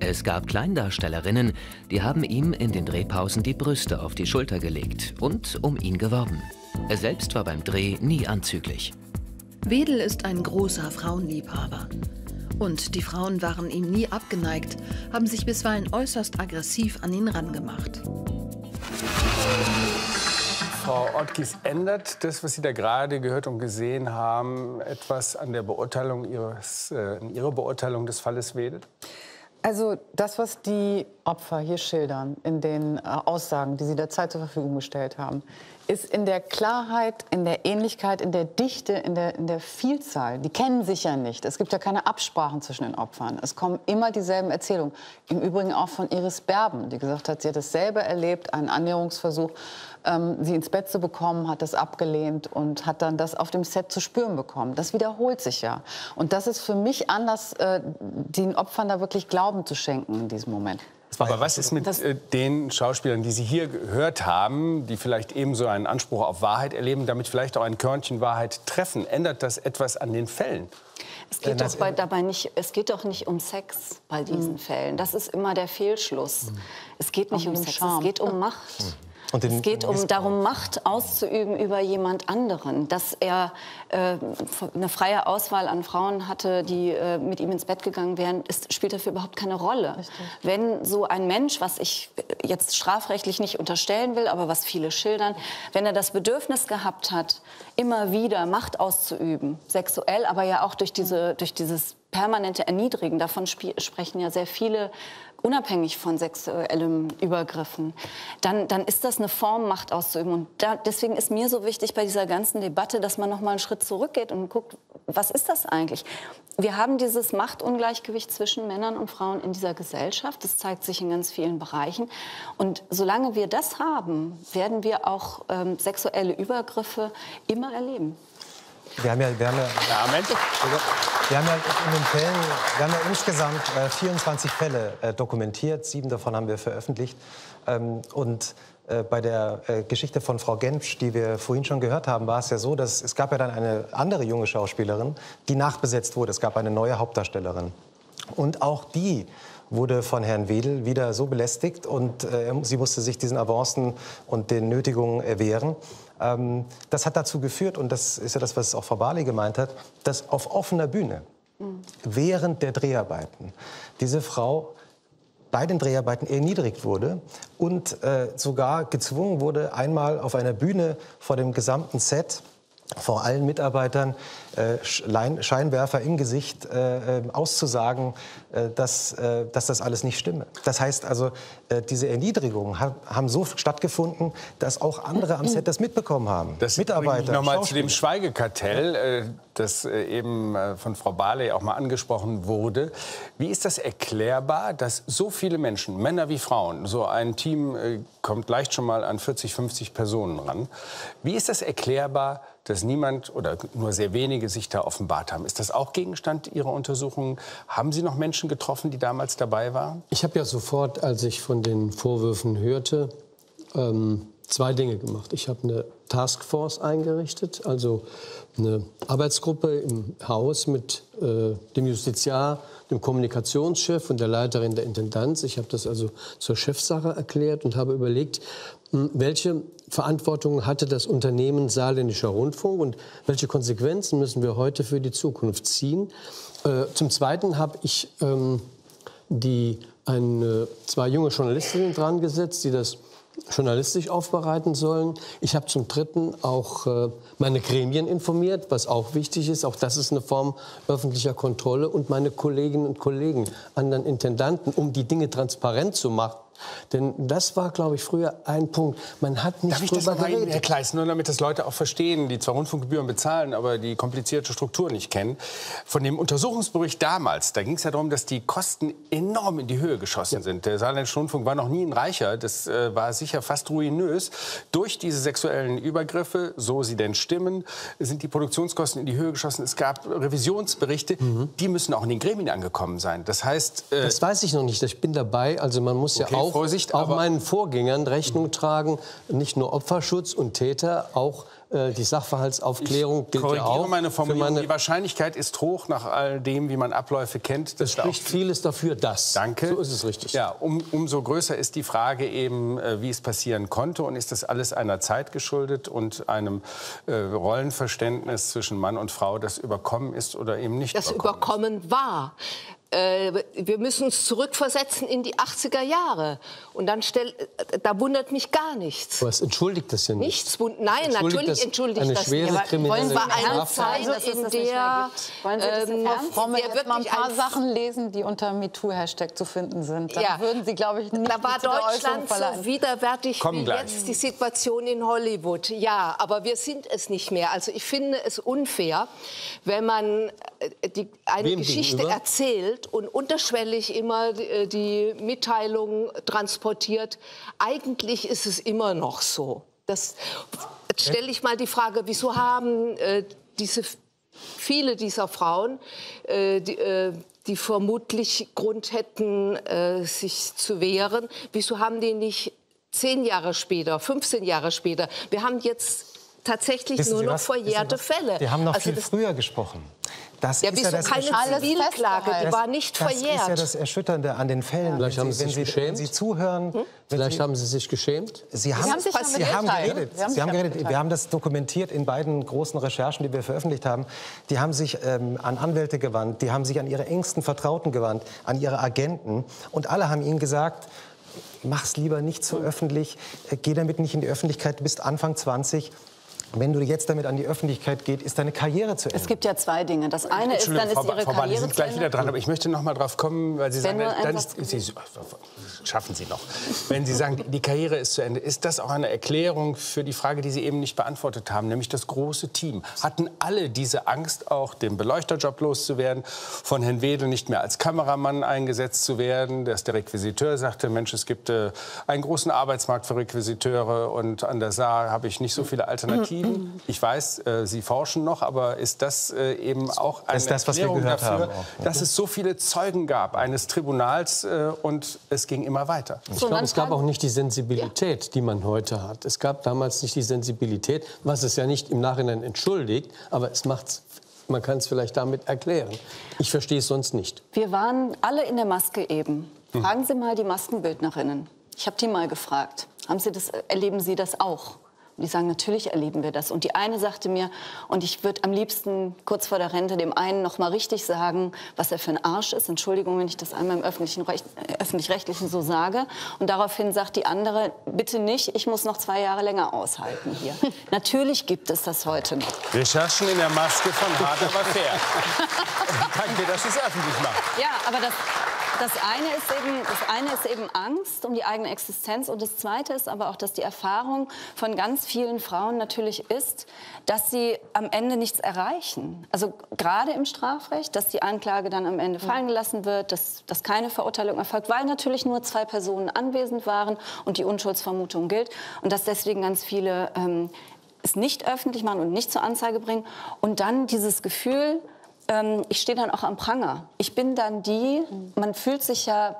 Es gab Kleindarstellerinnen, die haben ihm in den Drehpausen die Brüste auf die Schulter gelegt und um ihn geworben. Er selbst war beim Dreh nie anzüglich. Wedel ist ein großer Frauenliebhaber. Und die Frauen waren ihm nie abgeneigt, haben sich bisweilen äußerst aggressiv an ihn rangemacht. Frau Ortkies, ändert das, was Sie da gerade gehört und gesehen haben, etwas an der Beurteilung Ihres, äh, Ihrer Beurteilung des Falles Wedel? Also das, was die Opfer hier schildern in den äh, Aussagen, die sie der Zeit zur Verfügung gestellt haben, ist in der Klarheit, in der Ähnlichkeit, in der Dichte, in der, in der Vielzahl. Die kennen sich ja nicht. Es gibt ja keine Absprachen zwischen den Opfern. Es kommen immer dieselben Erzählungen. Im Übrigen auch von Iris Berben, die gesagt hat, sie hat dasselbe erlebt, einen Annäherungsversuch, ähm, sie ins Bett zu bekommen, hat das abgelehnt und hat dann das auf dem Set zu spüren bekommen. Das wiederholt sich ja. Und das ist für mich Anlass, äh, den Opfern da wirklich Glauben zu schenken in diesem Moment. Aber was ist mit äh, den Schauspielern, die Sie hier gehört haben, die vielleicht ebenso einen Anspruch auf Wahrheit erleben, damit vielleicht auch ein Körnchen Wahrheit treffen? Ändert das etwas an den Fällen? Es geht, doch bei, dabei nicht, es geht doch nicht um Sex bei diesen mhm. Fällen. Das ist immer der Fehlschluss. Mhm. Es geht nicht um, um Sex, Charme. es geht um Macht. Mhm es geht um darum, Macht auszuüben über jemand anderen. Dass er äh, eine freie Auswahl an Frauen hatte, die äh, mit ihm ins Bett gegangen wären, ist, spielt dafür überhaupt keine Rolle. Richtig. Wenn so ein Mensch, was ich jetzt strafrechtlich nicht unterstellen will, aber was viele schildern, wenn er das Bedürfnis gehabt hat, immer wieder Macht auszuüben, sexuell, aber ja auch durch, diese, durch dieses permanente Erniedrigen, davon sprechen ja sehr viele unabhängig von sexuellem Übergriffen, dann, dann ist das eine Form, Macht auszuüben. Und da, deswegen ist mir so wichtig bei dieser ganzen Debatte, dass man noch mal einen Schritt zurückgeht und guckt, was ist das eigentlich? Wir haben dieses Machtungleichgewicht zwischen Männern und Frauen in dieser Gesellschaft. Das zeigt sich in ganz vielen Bereichen. Und solange wir das haben, werden wir auch ähm, sexuelle Übergriffe immer erleben. Wir haben ja, wir haben ja, ja wir haben ja in den Fällen, wir haben ja insgesamt äh, 24 Fälle äh, dokumentiert, sieben davon haben wir veröffentlicht. Ähm, und äh, bei der äh, Geschichte von Frau Gensch, die wir vorhin schon gehört haben, war es ja so, dass es gab ja dann eine andere junge Schauspielerin, die nachbesetzt wurde. Es gab eine neue Hauptdarstellerin. Und auch die wurde von Herrn Wedel wieder so belästigt und äh, sie musste sich diesen Avancen und den Nötigungen erwehren. Ähm, das hat dazu geführt, und das ist ja das, was auch Frau Barley gemeint hat, dass auf offener Bühne mhm. während der Dreharbeiten diese Frau bei den Dreharbeiten erniedrigt wurde und äh, sogar gezwungen wurde, einmal auf einer Bühne vor dem gesamten Set vor allen Mitarbeitern Scheinwerfer im Gesicht äh, äh, auszusagen, äh, dass, äh, dass das alles nicht stimme. Das heißt also, äh, diese Erniedrigungen haben so stattgefunden, dass auch andere am Set das mitbekommen haben. Das Mitarbeiter. Nochmal zu dem Schweigekartell, das eben von Frau Barley auch mal angesprochen wurde. Wie ist das erklärbar, dass so viele Menschen, Männer wie Frauen, so ein Team kommt leicht schon mal an 40, 50 Personen ran. Wie ist das erklärbar, dass niemand oder nur sehr wenige sich da offenbart haben. Ist das auch Gegenstand Ihrer Untersuchungen? Haben Sie noch Menschen getroffen, die damals dabei waren? Ich habe ja sofort, als ich von den Vorwürfen hörte, ähm, zwei Dinge gemacht. Ich habe eine Taskforce eingerichtet, also eine Arbeitsgruppe im Haus mit äh, dem Justiziar, dem Kommunikationschef und der Leiterin der Intendanz. Ich habe das also zur Chefsache erklärt und habe überlegt, welche Verantwortung hatte das Unternehmen Saarländischer Rundfunk und welche Konsequenzen müssen wir heute für die Zukunft ziehen? Äh, zum Zweiten habe ich ähm, die, eine, zwei junge Journalistinnen dran gesetzt, die das journalistisch aufbereiten sollen. Ich habe zum Dritten auch äh, meine Gremien informiert, was auch wichtig ist. Auch das ist eine Form öffentlicher Kontrolle. Und meine Kolleginnen und Kollegen, anderen Intendanten, um die Dinge transparent zu machen denn das war, glaube ich, früher ein Punkt. Man hat nicht Darf ich drüber das noch geredet. Herr Kleis, nur damit das Leute auch verstehen, die zwar Rundfunkgebühren bezahlen, aber die komplizierte Struktur nicht kennen. Von dem Untersuchungsbericht damals, da ging es ja darum, dass die Kosten enorm in die Höhe geschossen ja. sind. Der Saarländische Rundfunk war noch nie ein Reicher. Das äh, war sicher fast ruinös. Durch diese sexuellen Übergriffe, so sie denn stimmen, sind die Produktionskosten in die Höhe geschossen. Es gab Revisionsberichte, mhm. die müssen auch in den Gremien angekommen sein. Das heißt... Äh, das weiß ich noch nicht. Ich bin dabei. Also man muss okay, ja auch, Vorsicht, auch meinen Vorgängern Rechnung tragen. Nicht nur Opferschutz und Täter, auch äh, die Sachverhaltsaufklärung gilt ja auch. meine Formulierung. Meine die Wahrscheinlichkeit ist hoch nach all dem, wie man Abläufe kennt. Es spricht vieles dafür, dass. Danke. So ist es richtig. Ja, um, umso größer ist die Frage eben, äh, wie es passieren konnte. Und ist das alles einer Zeit geschuldet und einem äh, Rollenverständnis zwischen Mann und Frau, das überkommen ist oder eben nicht das überkommen, überkommen war wir müssen uns zurückversetzen in die 80er Jahre. Und dann stell, äh, da wundert mich gar nichts. Was entschuldigt das ja nicht? Nichts. Nein, entschuldigt natürlich das entschuldigt eine das schwere nicht. Kriminelle es war eine Zeit, in der... Wollen Sie das ähm, Wollen wir jetzt mal ein paar Sachen lesen, die unter MeToo-Hashtag zu finden sind? Dann ja. würden Sie, glaube ich, nicht Da war Deutschland so widerwärtig wie gleich. jetzt die Situation in Hollywood. Ja, aber wir sind es nicht mehr. Also ich finde es unfair, wenn man äh, die, eine Wem Geschichte gegenüber? erzählt und unterschwellig immer die, äh, die Mitteilung transportiert. Eigentlich ist es immer noch so. Das stelle ich mal die Frage, wieso haben äh, diese viele dieser Frauen, äh, die, äh, die, vermutlich Grund hätten, äh, sich zu wehren, wieso haben die nicht zehn Jahre später, 15 Jahre später? Wir haben jetzt tatsächlich Wissen nur Sie noch was? verjährte Sie? Fälle. Wir haben noch Also viel das- früher gesprochen. Das Ja, ist wieso das keine. Zivilklage? Die war nicht das verjährt. ist ja das Erschütternde an den Fällen. Vielleicht wenn haben Sie, Sie wenn sich Sie, geschämt. wenn Sie zuhören. Vielleicht Sie, haben Sie sich geschämt. Sie haben, haben sich damit Sie haben geredet. Sie haben Sie haben geredet. geteilt. Wir haben das dokumentiert in beiden großen Recherchen, die wir veröffentlicht haben. Die haben sich ähm, an Anwälte gewandt, die haben sich an ihre engsten Vertrauten gewandt, an ihre Agenten. Und alle haben ihnen gesagt, mach's lieber nicht so öffentlich, äh, geh damit nicht in die Öffentlichkeit, du bist Anfang 20. Wenn du jetzt damit an die Öffentlichkeit geht, ist deine Karriere zu Ende. Es gibt ja zwei Dinge. Das eine ist, dann ist Frau, Ihre Frau Ball, Sie Karriere sind gleich wieder dran, aber ich möchte noch mal drauf kommen, weil Sie sagen, dann ist, Sie, schaffen Sie noch. Wenn Sie sagen, die, die Karriere ist zu Ende, ist das auch eine Erklärung für die Frage, die Sie eben nicht beantwortet haben, nämlich das große Team. Hatten alle diese Angst, auch den Beleuchterjob loszuwerden, von Herrn Wedel nicht mehr als Kameramann eingesetzt zu werden, dass der Requisiteur sagte, Mensch, es gibt äh, einen großen Arbeitsmarkt für Requisiteure und an der Saar habe ich nicht so viele Alternativen. Ich weiß, äh, Sie forschen noch, aber ist das äh, eben auch eine ist das, was wir Erklärung dafür, haben auch, dass es so viele Zeugen gab eines Tribunals äh, und es ging immer weiter? Ich So, glaube, es gab auch nicht die Sensibilität, die man heute hat. Es gab damals nicht die Sensibilität, was es ja nicht im Nachhinein entschuldigt, aber es macht's, man kann es vielleicht damit erklären. Ich verstehe es sonst nicht. Wir waren alle in der Maske eben. Fragen Sie mal die Maskenbildnerinnen. Ich habe die mal gefragt. Haben Sie das, erleben Sie das auch? Und die sagen, natürlich erleben wir das. Und die eine sagte mir, und ich würde am liebsten kurz vor der Rente dem einen noch mal richtig sagen, was er für ein Arsch ist. Entschuldigung, wenn ich das einmal im öffentlichen Recht, äh, öffentlich-rechtlichen so sage. Und daraufhin sagt die andere, bitte nicht, ich muss noch zwei Jahre länger aushalten hier. natürlich gibt es das heute noch. Recherchen in der Maske von Hart aber fair. Danke, dass Sie es öffentlich machen. Ja, aber das, das, eine ist eben, das eine ist eben Angst um die eigene Existenz. Und das Zweite ist aber auch, dass die Erfahrung von ganz vielen Frauen natürlich ist, dass sie am Ende nichts erreichen. Also gerade im Strafrecht, dass die Anklage dann am Ende fallen gelassen wird, dass, dass keine Verurteilung erfolgt, weil natürlich nur zwei Personen anwesend waren und die Unschuldsvermutung gilt. Und dass deswegen ganz viele ähm, es nicht öffentlich machen und nicht zur Anzeige bringen. Und dann dieses Gefühl, ähm, ich stehe dann auch am Pranger. Ich bin dann die, man fühlt sich ja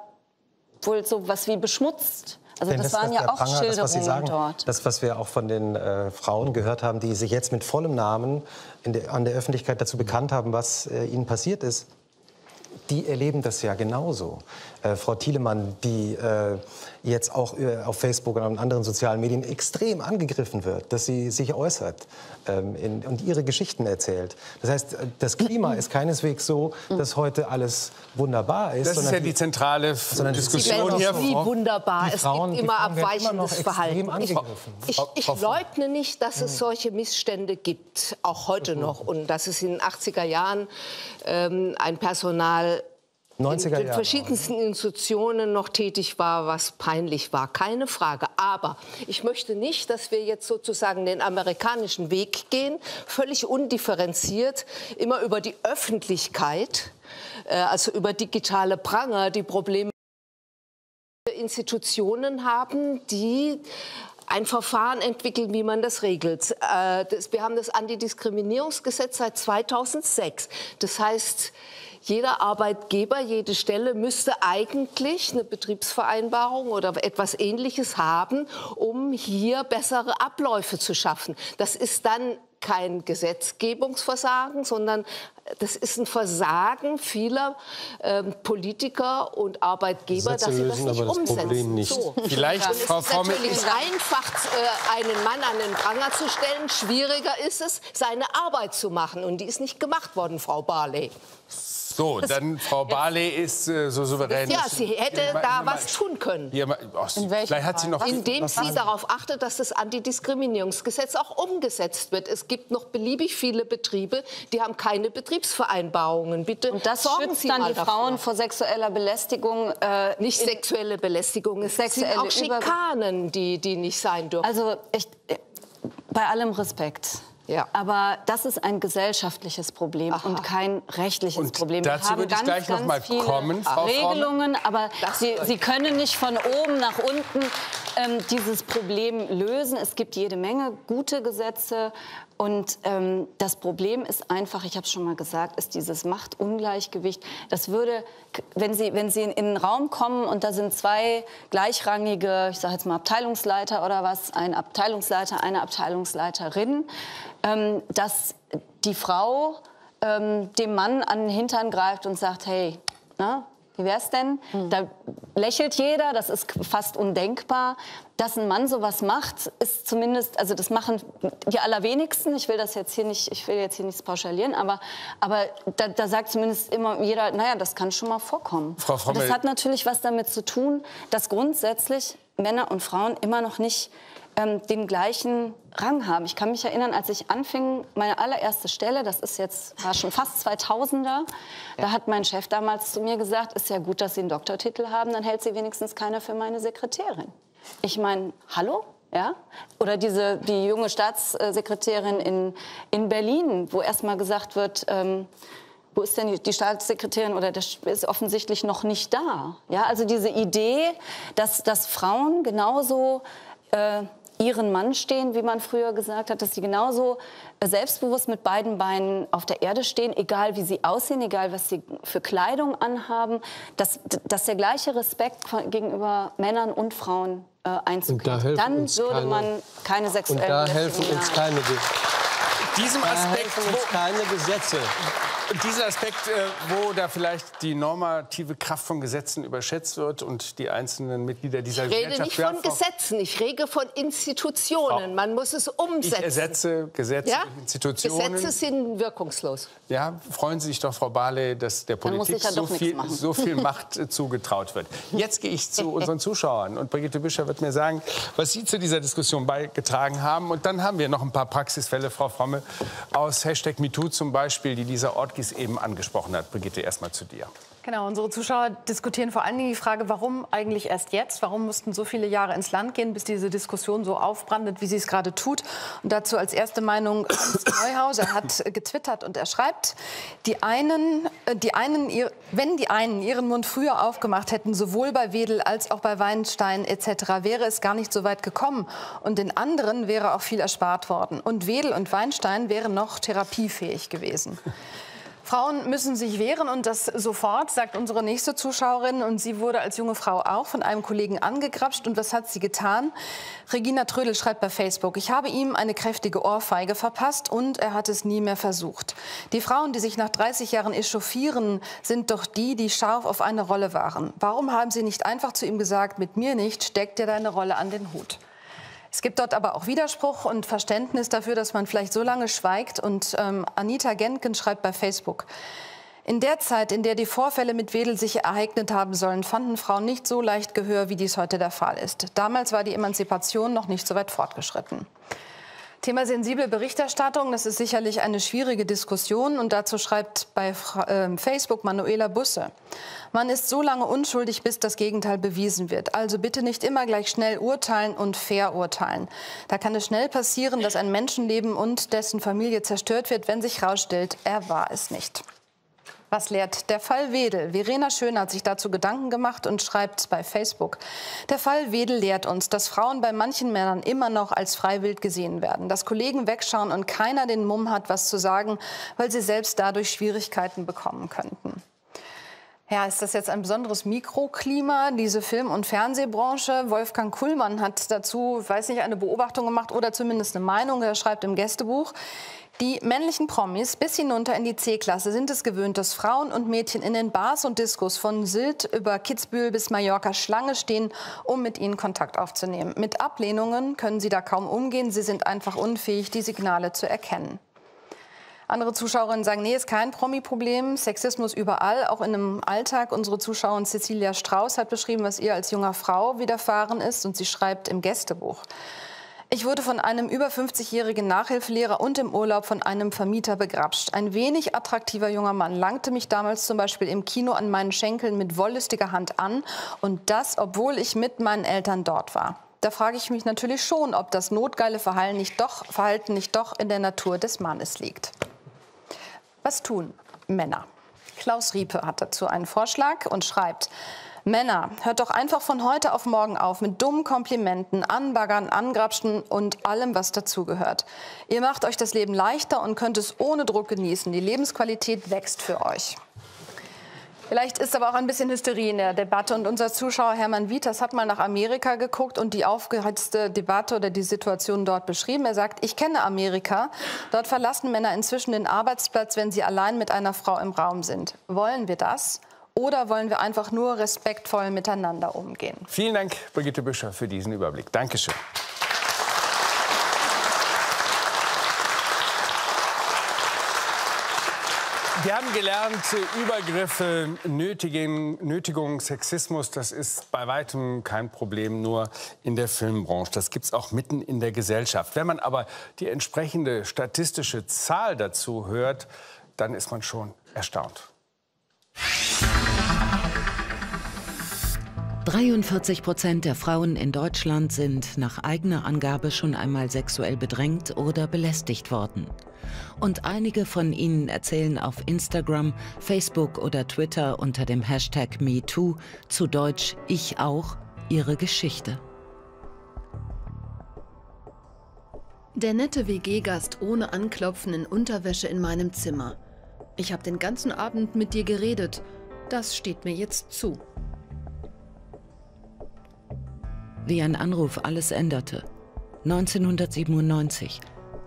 wohl so was wie beschmutzt. Also Denn das, waren ja auch Pranger, Schilderungen das, was Sie sagen, dort. Das, was wir auch von den äh, Frauen gehört haben, die sich jetzt mit vollem Namen der, an der Öffentlichkeit dazu bekannt haben, was äh, ihnen passiert ist. die erleben das ja genauso. Äh, Frau Thielemann, die äh, jetzt auch äh, auf Facebook und anderen sozialen Medien extrem angegriffen wird, dass sie sich äußert ähm, in, und ihre Geschichten erzählt. Das heißt, äh, das Klima ist keineswegs so, dass heute alles wunderbar ist. Das ist ja die zentrale Diskussion hier. Wie wunderbar. es gibt immer abweichendes Verhalten. Ich, ich, ich, leugne nicht, dass es solche Missstände gibt, auch heute noch. Und dass es in den 80er Jahren ähm, ein Personal 90er in den verschiedensten Institutionen noch tätig war, was peinlich war. Keine Frage. Aber ich möchte nicht, dass wir jetzt sozusagen den amerikanischen Weg gehen, völlig undifferenziert, immer über die Öffentlichkeit, äh, also über digitale Pranger, die Probleme Institutionen haben, die ein Verfahren entwickeln, wie man das regelt. Äh, wir haben das Antidiskriminierungsgesetz seit 2006. Das heißt, jeder Arbeitgeber, jede Stelle müsste eigentlich eine Betriebsvereinbarung oder etwas Ähnliches haben, um hier bessere Abläufe zu schaffen. Das ist dann kein Gesetzgebungsversagen, sondern das ist ein Versagen vieler äh, Politiker und Arbeitgeber, Gesetze dass sie das nicht aber das umsetzen. Problem nicht. So. Vielleicht, ja. Frau Frau natürlich einfach, äh, einen Mann an den Pranger zu stellen. Schwieriger ist es, seine Arbeit zu machen. Und die ist nicht gemacht worden, Frau Barley. So, dann Frau Barley ist äh, so souverän. Ja, sie hätte da was tun können. Ja, oh, vielleicht hat sie noch Indem sie darauf achtet, dass das Antidiskriminierungsgesetz auch umgesetzt wird. Es gibt noch beliebig viele Betriebe, die haben keine Betriebsvereinbarungen. Bitte Und das sorgen schützt Sie dann die davor. Frauen vor sexueller Belästigung. Äh, Nicht sexuelle Belästigung, es Sexuelle sind auch Schikanen, die, die nicht sein dürfen. Also ich, bei allem Respekt. Ja. Aber das ist ein gesellschaftliches Problem Aha. und kein rechtliches Und Problem. dazu Wir haben würde ich ganz, gleich noch ganz mal viele kommen, Frau. Regelungen, aber sie, sie können nicht von oben nach unten ähm, dieses Problem lösen. Es gibt jede Menge gute Gesetze und ähm, das Problem ist einfach, ich habe es schon mal gesagt, ist dieses Machtungleichgewicht. Das würde, wenn Sie, wenn Sie in einen Raum kommen und da sind zwei gleichrangige, ich sage jetzt mal Abteilungsleiter oder was, ein Abteilungsleiter, eine Abteilungsleiterin, ähm, dass die Frau ähm, dem Mann an den Hintern greift und sagt, hey, na, wie wär's denn? Da lächelt jeder, das ist fast undenkbar. Dass ein Mann sowas macht, ist zumindest, also das machen die allerwenigsten. Ich will das jetzt hier nicht, ich will jetzt hier nichts pauschalieren, aber, aber da, da sagt zumindest immer jeder, naja, das kann schon mal vorkommen. Frau Frommel- das hat natürlich was damit zu tun, dass grundsätzlich Männer und Frauen immer noch nicht ähm, den gleichen Rang haben. Ich kann mich erinnern, als ich anfing, meine allererste Stelle, das ist jetzt, war schon fast 2000er, da hat mein Chef damals zu mir gesagt, ist ja gut, dass Sie einen Doktortitel haben, dann hält Sie wenigstens keiner für meine Sekretärin. Ich meine, hallo? Ja? Oder diese, die junge Staatssekretärin in, in Berlin, wo erst mal gesagt wird, ähm, wo ist denn die- die Staatssekretärin oder das ist offensichtlich noch nicht da. Ja, also diese Idee, dass, dass Frauen genauso äh, ihren Mann stehen, wie man früher gesagt hat, dass sie genauso äh, selbstbewusst mit beiden Beinen auf der Erde stehen, egal wie sie aussehen, egal was sie für Kleidung anhaben, dass, dass der gleiche Respekt gegenüber Männern und Frauen äh, Einzug Und da Dann würde keine- man keine Und sexuellen da helfen uns keine, Ge Diesem da Aspekt, helfen uns keine Gesetze. Dieser Aspekt, äh, wo da vielleicht die normative Kraft von Gesetzen überschätzt wird und die einzelnen Mitglieder dieser Ich rede Gesellschaft nicht von Gesetzen, ich rede von Institutionen. Man muss es Ich umsetzen. ersetze Gesetze, ja? Institutionen. Gesetze sind wirkungslos. Ja, freuen Sie sich doch, Frau Barley, dass der Politik ich so viel, so viel Macht äh, zugetraut wird. Jetzt gehe ich zu unseren Zuschauern und Brigitte Büscher wird mir sagen, was Sie zu dieser Diskussion beigetragen haben. Und dann haben wir noch ein paar Praxisfälle, Frau Fromme, aus Hashtag MeToo zum Beispiel, die dieser Ortgis eben angesprochen hat. Brigitte, erst mal zu dir. Genau, unsere Zuschauer diskutieren vor allen Dingen die Frage, warum eigentlich erst jetzt? Warum mussten so viele Jahre ins Land gehen, bis diese Diskussion so aufbrandet, wie sie es gerade tut? Und dazu als erste Meinung Hans Neuhaus. Er hat getwittert und er schreibt, die einen, äh, die einen, wenn die einen ihren Mund früher aufgemacht hätten, sowohl bei Wedel als auch bei Weinstein etc., wäre es gar nicht so weit gekommen. Und den anderen wäre auch viel erspart worden. Und Wedel und Weinstein wären noch therapiefähig gewesen. Frauen müssen sich wehren und das sofort, sagt unsere nächste Zuschauerin. Und sie wurde als junge Frau auch von einem Kollegen angegrapscht. Und was hat sie getan? Regina Trödel schreibt bei Facebook, ich habe ihm eine kräftige Ohrfeige verpasst und er hat es nie mehr versucht. Die Frauen, die sich nach 30 Jahren echauffieren, sind doch die, die scharf auf eine Rolle waren. Warum haben sie nicht einfach zu ihm gesagt, mit mir nicht, steck dir deine Rolle an den Hut? Es gibt dort aber auch Widerspruch und Verständnis dafür, dass man vielleicht so lange schweigt. Und ähm, Anita Gentgen schreibt bei Facebook, in der Zeit, in der die Vorfälle mit Wedel sich ereignet haben sollen, fanden Frauen nicht so leicht Gehör, wie dies heute der Fall ist. Damals war die Emanzipation noch nicht so weit fortgeschritten. Thema sensible Berichterstattung, das ist sicherlich eine schwierige Diskussion und dazu schreibt bei äh, Facebook Manuela Busse. Man ist so lange unschuldig, bis das Gegenteil bewiesen wird. Also bitte nicht immer gleich schnell urteilen und verurteilen. Da kann es schnell passieren, dass ein Menschenleben und dessen Familie zerstört wird, wenn sich herausstellt, er war es nicht. Was lehrt der Fall Wedel? Verena Schön hat sich dazu Gedanken gemacht und schreibt bei Facebook. Der Fall Wedel lehrt uns, dass Frauen bei manchen Männern immer noch als freiwillig gesehen werden, dass Kollegen wegschauen und keiner den Mumm hat, was zu sagen, weil sie selbst dadurch Schwierigkeiten bekommen könnten. Ja, ist das jetzt ein besonderes Mikroklima, diese Film- und Fernsehbranche? Wolfgang Kuhlmann hat dazu, weiß nicht, eine Beobachtung gemacht oder zumindest eine Meinung. Er schreibt im Gästebuch. Die männlichen Promis bis hinunter in die C-Klasse sind es gewöhnt, dass Frauen und Mädchen in den Bars und Diskos von Sylt über Kitzbühel bis Mallorca Schlange stehen, um mit ihnen Kontakt aufzunehmen. Mit Ablehnungen können sie da kaum umgehen. Sie sind einfach unfähig, die Signale zu erkennen. Andere Zuschauerinnen sagen, nee, ist kein Promi-Problem. Sexismus überall, auch in einem Alltag. Unsere Zuschauerin Cecilia Strauß hat beschrieben, was ihr als junger Frau widerfahren ist. Und sie schreibt im Gästebuch. Ich wurde von einem über 50-jährigen Nachhilfelehrer und im Urlaub von einem Vermieter begrapscht. Ein wenig attraktiver junger Mann langte mich damals zum Beispiel im Kino an meinen Schenkeln mit wollüstiger Hand an. Und das, obwohl ich mit meinen Eltern dort war. Da frage ich mich natürlich schon, ob das notgeile Verhalten nicht doch, Verhalten nicht doch in der Natur des Mannes liegt. Was tun Männer? Klaus Riepe hat dazu einen Vorschlag und schreibt, Männer, hört doch einfach von heute auf morgen auf mit dummen Komplimenten, Anbaggern, Angrapschen und allem, was dazugehört. Ihr macht euch das Leben leichter und könnt es ohne Druck genießen. Die Lebensqualität wächst für euch. Vielleicht ist aber auch ein bisschen Hysterie in der Debatte. Und unser Zuschauer Hermann Wieters hat mal nach Amerika geguckt und die aufgeheizte Debatte oder die Situation dort beschrieben. Er sagt, ich kenne Amerika. Dort verlassen Männer inzwischen den Arbeitsplatz, wenn sie allein mit einer Frau im Raum sind. Wollen wir das? Oder wollen wir einfach nur respektvoll miteinander umgehen? Vielen Dank, Brigitte Büscher, für diesen Überblick. Dankeschön. Wir haben gelernt, Übergriffe, Nötigen, Nötigung, Sexismus, das ist bei weitem kein Problem nur in der Filmbranche. Das gibt es auch mitten in der Gesellschaft. Wenn man aber die entsprechende statistische Zahl dazu hört, dann ist man schon erstaunt. 43 Prozent der Frauen in Deutschland sind nach eigener Angabe schon einmal sexuell bedrängt oder belästigt worden. Und einige von ihnen erzählen auf Instagram, Facebook oder Twitter unter dem Hashtag MeToo, zu Deutsch Ich auch, ihre Geschichte. Der nette WG-Gast ohne Anklopfen in Unterwäsche in meinem Zimmer. Ich habe den ganzen Abend mit dir geredet. Das steht mir jetzt zu. Wie ein Anruf alles änderte. 1997.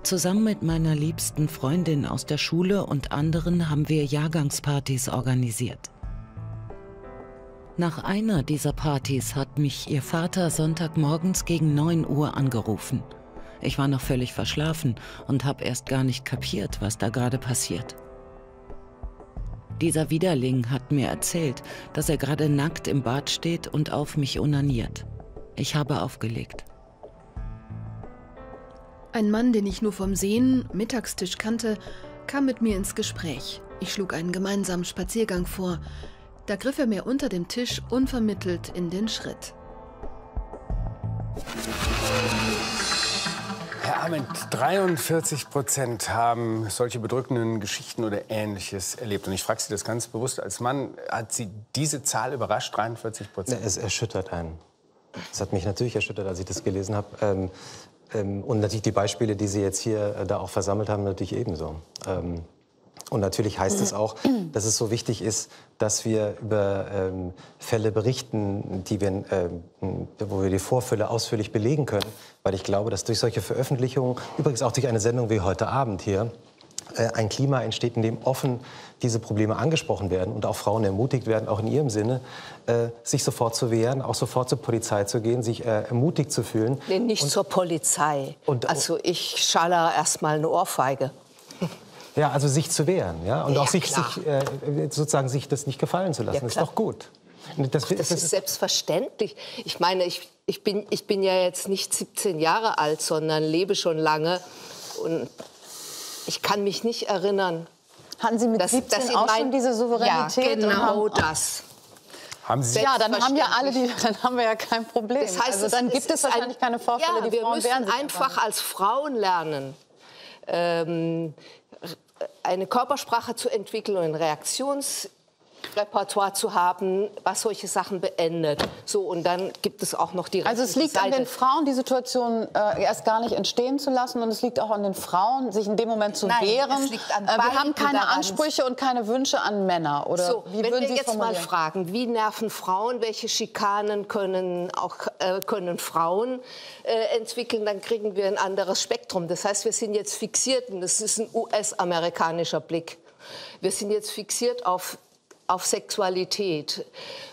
Zusammen mit meiner liebsten Freundin aus der Schule und anderen haben wir Jahrgangspartys organisiert. Nach einer dieser Partys hat mich ihr Vater Sonntagmorgens gegen 9 Uhr angerufen. Ich war noch völlig verschlafen und habe erst gar nicht kapiert, was da gerade passiert. Dieser Widerling hat mir erzählt, dass er gerade nackt im Bad steht und auf mich unaniert. Ich habe aufgelegt. Ein Mann, den ich nur vom Sehen, Mittagstisch kannte, kam mit mir ins Gespräch. Ich schlug einen gemeinsamen Spaziergang vor. Da griff er mir unter dem Tisch unvermittelt in den Schritt. Herr Ament, 43 Prozent haben solche bedrückenden Geschichten oder Ähnliches erlebt. Und ich frage Sie das ganz bewusst als Mann, hat Sie diese Zahl überrascht, 43 Prozent? Es erschüttert einen. Das hat mich natürlich erschüttert, als ich das gelesen habe. Ähm, ähm, und natürlich die Beispiele, die Sie jetzt hier äh, da auch versammelt haben, natürlich ebenso. Ähm, Und natürlich heißt es auch, dass es so wichtig ist, dass wir über ähm, Fälle berichten, die wir, ähm, wo wir die Vorfälle ausführlich belegen können. Weil ich glaube, dass durch solche Veröffentlichungen, übrigens auch durch eine Sendung wie heute Abend hier, äh, ein Klima entsteht, in dem offen diese Probleme angesprochen werden und auch Frauen ermutigt werden, auch in ihrem Sinne, äh, sich sofort zu wehren, auch sofort zur Polizei zu gehen, sich äh, ermutigt zu fühlen. Nee, nicht und, zur Polizei. Und, also ich schaller erst mal eine Ohrfeige. Ja, also sich zu wehren, ja, und ja, auch sich, sich äh, sozusagen sich das nicht gefallen zu lassen, ja, ist doch gut. Das, Ach, das, das, ist selbstverständlich. Ich meine, ich, ich, bin, ich bin ja jetzt nicht 17 Jahre alt, sondern lebe schon lange. Und ich kann mich nicht erinnern. Hatten Sie mit dass, 17 dass auch schon diese Souveränität? Ja, genau das. Haben Sie ja, dann haben ja alle die, dann haben wir ja kein Problem. Das heißt, also dann gibt es wahrscheinlich ein, keine Vorfälle, ja, die Frauen Wir müssen einfach als Frauen lernen, ähm, eine Körpersprache zu entwickeln und ein Reaktions Repertoire zu haben, was solche Sachen beendet. So und dann gibt es auch noch die Also es liegt Seite. an den Frauen, die Situation äh, erst gar nicht entstehen zu lassen und es liegt auch an den Frauen, sich in dem Moment zu Nein, wehren. Es liegt an äh, wir haben keine daran. Ansprüche und keine Wünsche an Männer oder so, wie wenn würden wir Sie jetzt mal fragen, wie nerven Frauen, welche Schikanen können auch äh, können Frauen äh, entwickeln, dann kriegen wir ein anderes Spektrum. Das heißt, wir sind jetzt fixiert und das ist ein US-amerikanischer Blick. Wir sind jetzt fixiert auf auf Sexualität.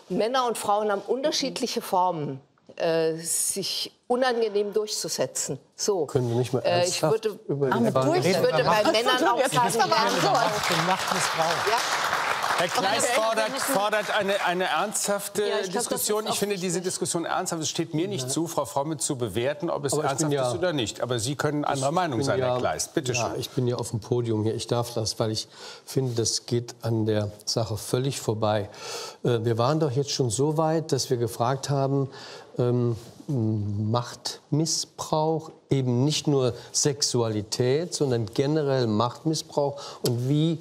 Männer und Frauen haben unterschiedliche Formen, äh, sich unangenehm durchzusetzen. So. Können wir nicht mal äh, ich würde, über die ich würde bei Männern auch sagen, ja. Herr Kleist fordert, fordert eine, eine ernsthafte ja, ich glaub, Diskussion. Ich finde diese Diskussion ernsthaft. Es steht mir nicht zu, Frau Fromme zu bewerten, ob es ernsthaft ja, ist oder nicht. Aber Sie können anderer Meinung sein, ja, Herr Kleist. Bitte schön. Ich bin ja auf dem Podium hier. Ich darf das, weil ich finde, das geht an der Sache völlig vorbei. Äh, wir waren doch jetzt schon so weit, dass wir gefragt haben, ähm, Machtmissbrauch, eben nicht nur Sexualität, sondern generell Machtmissbrauch und wie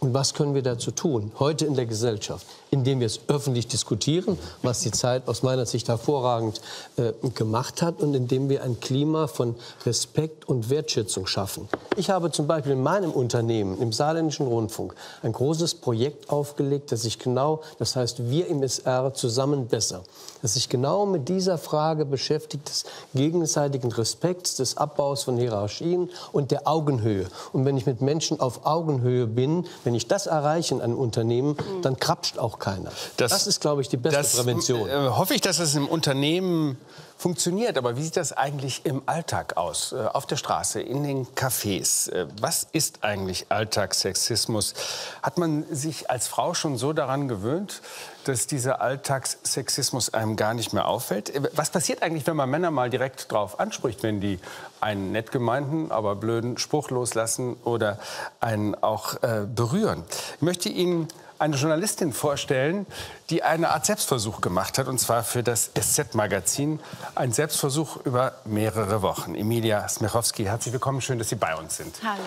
und was können wir dazu tun, heute in der Gesellschaft? Indem wir es öffentlich diskutieren, was die Zeit aus meiner Sicht hervorragend äh, gemacht hat, und indem wir ein Klima von Respekt und Wertschätzung schaffen. Ich habe zum Beispiel in meinem Unternehmen, im Saarländischen Rundfunk, ein großes Projekt aufgelegt, das sich genau, das heißt wir im SR zusammen besser, das sich genau mit dieser Frage beschäftigt, des gegenseitigen Respekts, des Abbaus von Hierarchien und der Augenhöhe. Und wenn ich mit Menschen auf Augenhöhe bin, wenn ich das erreiche in einem Unternehmen, dann krapscht auch keiner. Das, das ist, glaube ich, die beste das, Prävention. Äh, hoffe ich, dass es im Unternehmen funktioniert. Aber wie sieht das eigentlich im Alltag aus? Äh, auf der Straße, in den Cafés? Äh, was ist eigentlich Alltagssexismus? Hat man sich als Frau schon so daran gewöhnt, dass dieser Alltagssexismus einem gar nicht mehr auffällt? Äh, was passiert eigentlich, wenn man Männer mal direkt drauf anspricht, wenn die einen nett gemeinten, aber blöden Spruch loslassen oder einen auch äh, berühren? Ich möchte Ihnen eine Journalistin vorstellen, die eine Art Selbstversuch gemacht hat, und zwar für das SZ-Magazin. Ein Selbstversuch über mehrere Wochen. Emilia Smechowski, herzlich willkommen. Schön, dass Sie bei uns sind. Hallo.